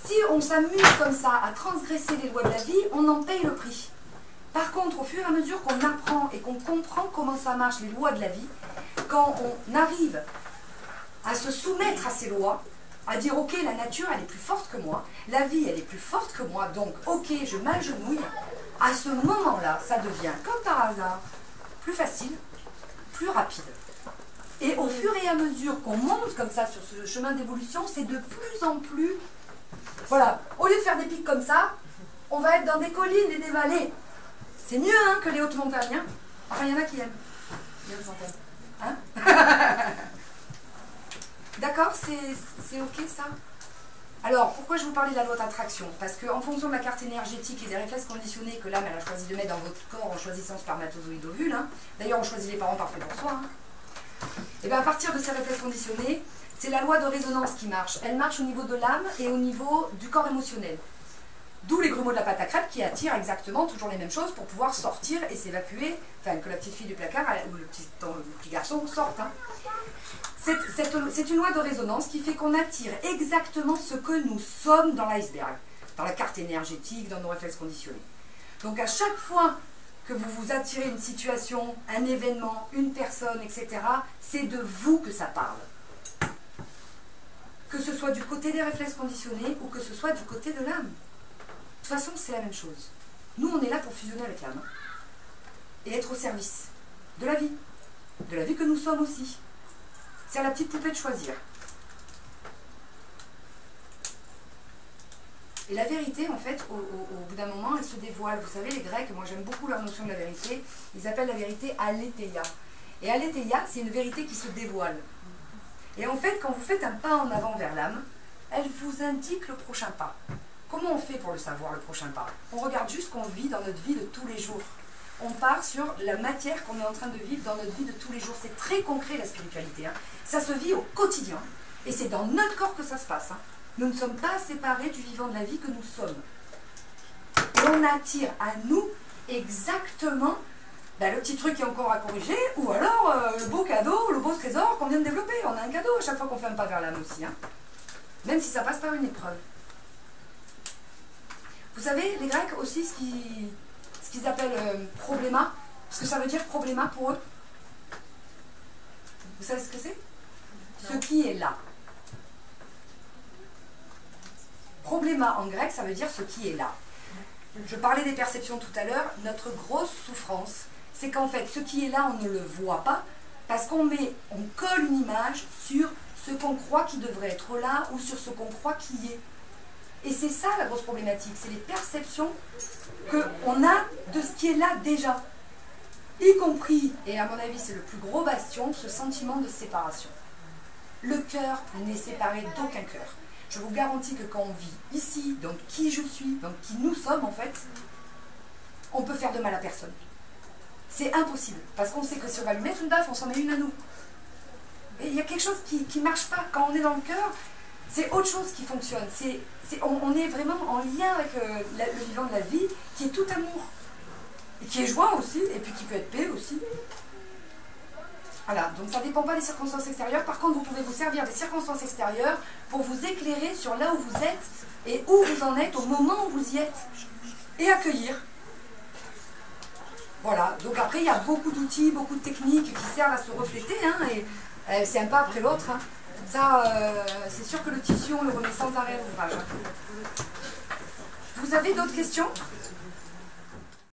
si on s'amuse comme ça à transgresser les lois de la vie, on en paye le prix. Par contre, au fur et à mesure qu'on apprend et qu'on comprend comment ça marche, les lois de la vie, quand on arrive à se soumettre à ces lois, à dire ok, la nature elle est plus forte que moi, la vie elle est plus forte que moi, donc ok, je m'agenouille, à ce moment-là, ça devient comme par hasard plus facile, plus rapide. Et au fur et à mesure qu'on monte comme ça sur ce chemin d'évolution, c'est de plus en plus. Voilà, au lieu de faire des pics comme ça, on va être dans des collines et des vallées. C'est mieux hein, que les hautes montagnes. hein. Enfin, il y en a qui aiment. Hein D'accord C'est ok ça? Alors, pourquoi je vous parlais de la loi d'attraction? Parce qu'en fonction de la carte énergétique et des réflexes conditionnés que l'âme a choisi de mettre dans votre corps en choisissant spermatozoïde ovule, hein, d'ailleurs on choisit les parents parfaits pour soi, hein, et bien à partir de ces réflexes conditionnés, c'est la loi de résonance qui marche. Elle marche au niveau de l'âme et au niveau du corps émotionnel. D'où les grumeaux de la pâte à crêpes qui attirent exactement toujours les mêmes choses pour pouvoir sortir et s'évacuer, enfin que la petite fille du placard ou le petit, garçon sorte. hein. C'est une loi de résonance qui fait qu'on attire exactement ce que nous sommes dans l'iceberg, dans la carte énergétique, dans nos réflexes conditionnés. Donc à chaque fois que vous vous attirez une situation, un événement, une personne, etc., c'est de vous que ça parle. Que ce soit du côté des réflexes conditionnés ou que ce soit du côté de l'âme. De toute façon, c'est la même chose. Nous, on est là pour fusionner avec l'âme et être au service de la vie, de la vie que nous sommes aussi. C'est à la petite poupée de choisir. Et la vérité, en fait, au, bout d'un moment, elle se dévoile. Vous savez, les Grecs, moi j'aime beaucoup leur notion de la vérité, ils appellent la vérité aletheia. Et aletheia, c'est une vérité qui se dévoile. Et en fait, quand vous faites un pas en avant vers l'âme, elle vous indique le prochain pas. Comment on fait pour le savoir, le prochain pas? On regarde juste qu'on vit dans notre vie de tous les jours. On part sur la matière qu'on est en train de vivre dans notre vie de tous les jours. C'est très concret la spiritualité. hein. Ça se vit au quotidien. Et c'est dans notre corps que ça se passe. hein. Nous ne sommes pas séparés du vivant de la vie que nous sommes. Et on attire à nous exactement ben, le petit truc qui est encore à corriger, ou alors euh, le beau cadeau, le beau trésor qu'on vient de développer. On a un cadeau à chaque fois qu'on fait un pas vers l'âme aussi, hein. même si ça passe par une épreuve. Vous savez, les Grecs aussi, ce qu'ils appellent euh, probléma, ce que ça veut dire probléma pour eux? Vous savez ce que c'est? Ce qui est là. Probléma en grec, ça veut dire ce qui est là. Je parlais des perceptions tout à l'heure. Notre grosse souffrance, c'est qu'en fait, ce qui est là, on ne le voit pas parce qu'on met, on colle une image sur ce qu'on croit qui devrait être là ou sur ce qu'on croit qui est. Et c'est ça la grosse problématique, c'est les perceptions qu'on a de ce qui est là déjà. Y compris, et à mon avis c'est le plus gros bastion, ce sentiment de séparation. Le cœur n'est séparé d'aucun cœur. Je vous garantis que quand on vit ici, donc qui je suis, donc qui nous sommes en fait, on peut faire de mal à personne. C'est impossible, parce qu'on sait que si on va lui mettre une baffe, on s'en met une à nous. Et il y a quelque chose qui ne marche pas. Quand on est dans le cœur, c'est autre chose qui fonctionne. On, on est vraiment en lien avec euh, le vivant de la vie, qui est tout amour. Et qui est joie aussi, et puis qui peut être paix aussi. Voilà, donc ça ne dépend pas des circonstances extérieures. Par contre, vous pouvez vous servir des circonstances extérieures pour vous éclairer sur là où vous êtes et où vous en êtes au moment où vous y êtes. Et accueillir. Voilà, donc après, il y a beaucoup d'outils, beaucoup de techniques qui servent à se refléter, hein, et euh, c'est un pas après l'autre. hein. Ça, euh, c'est sûr que le tissu, on le remet sans arrêt à l'ouvrage. hein. Vous avez d'autres questions?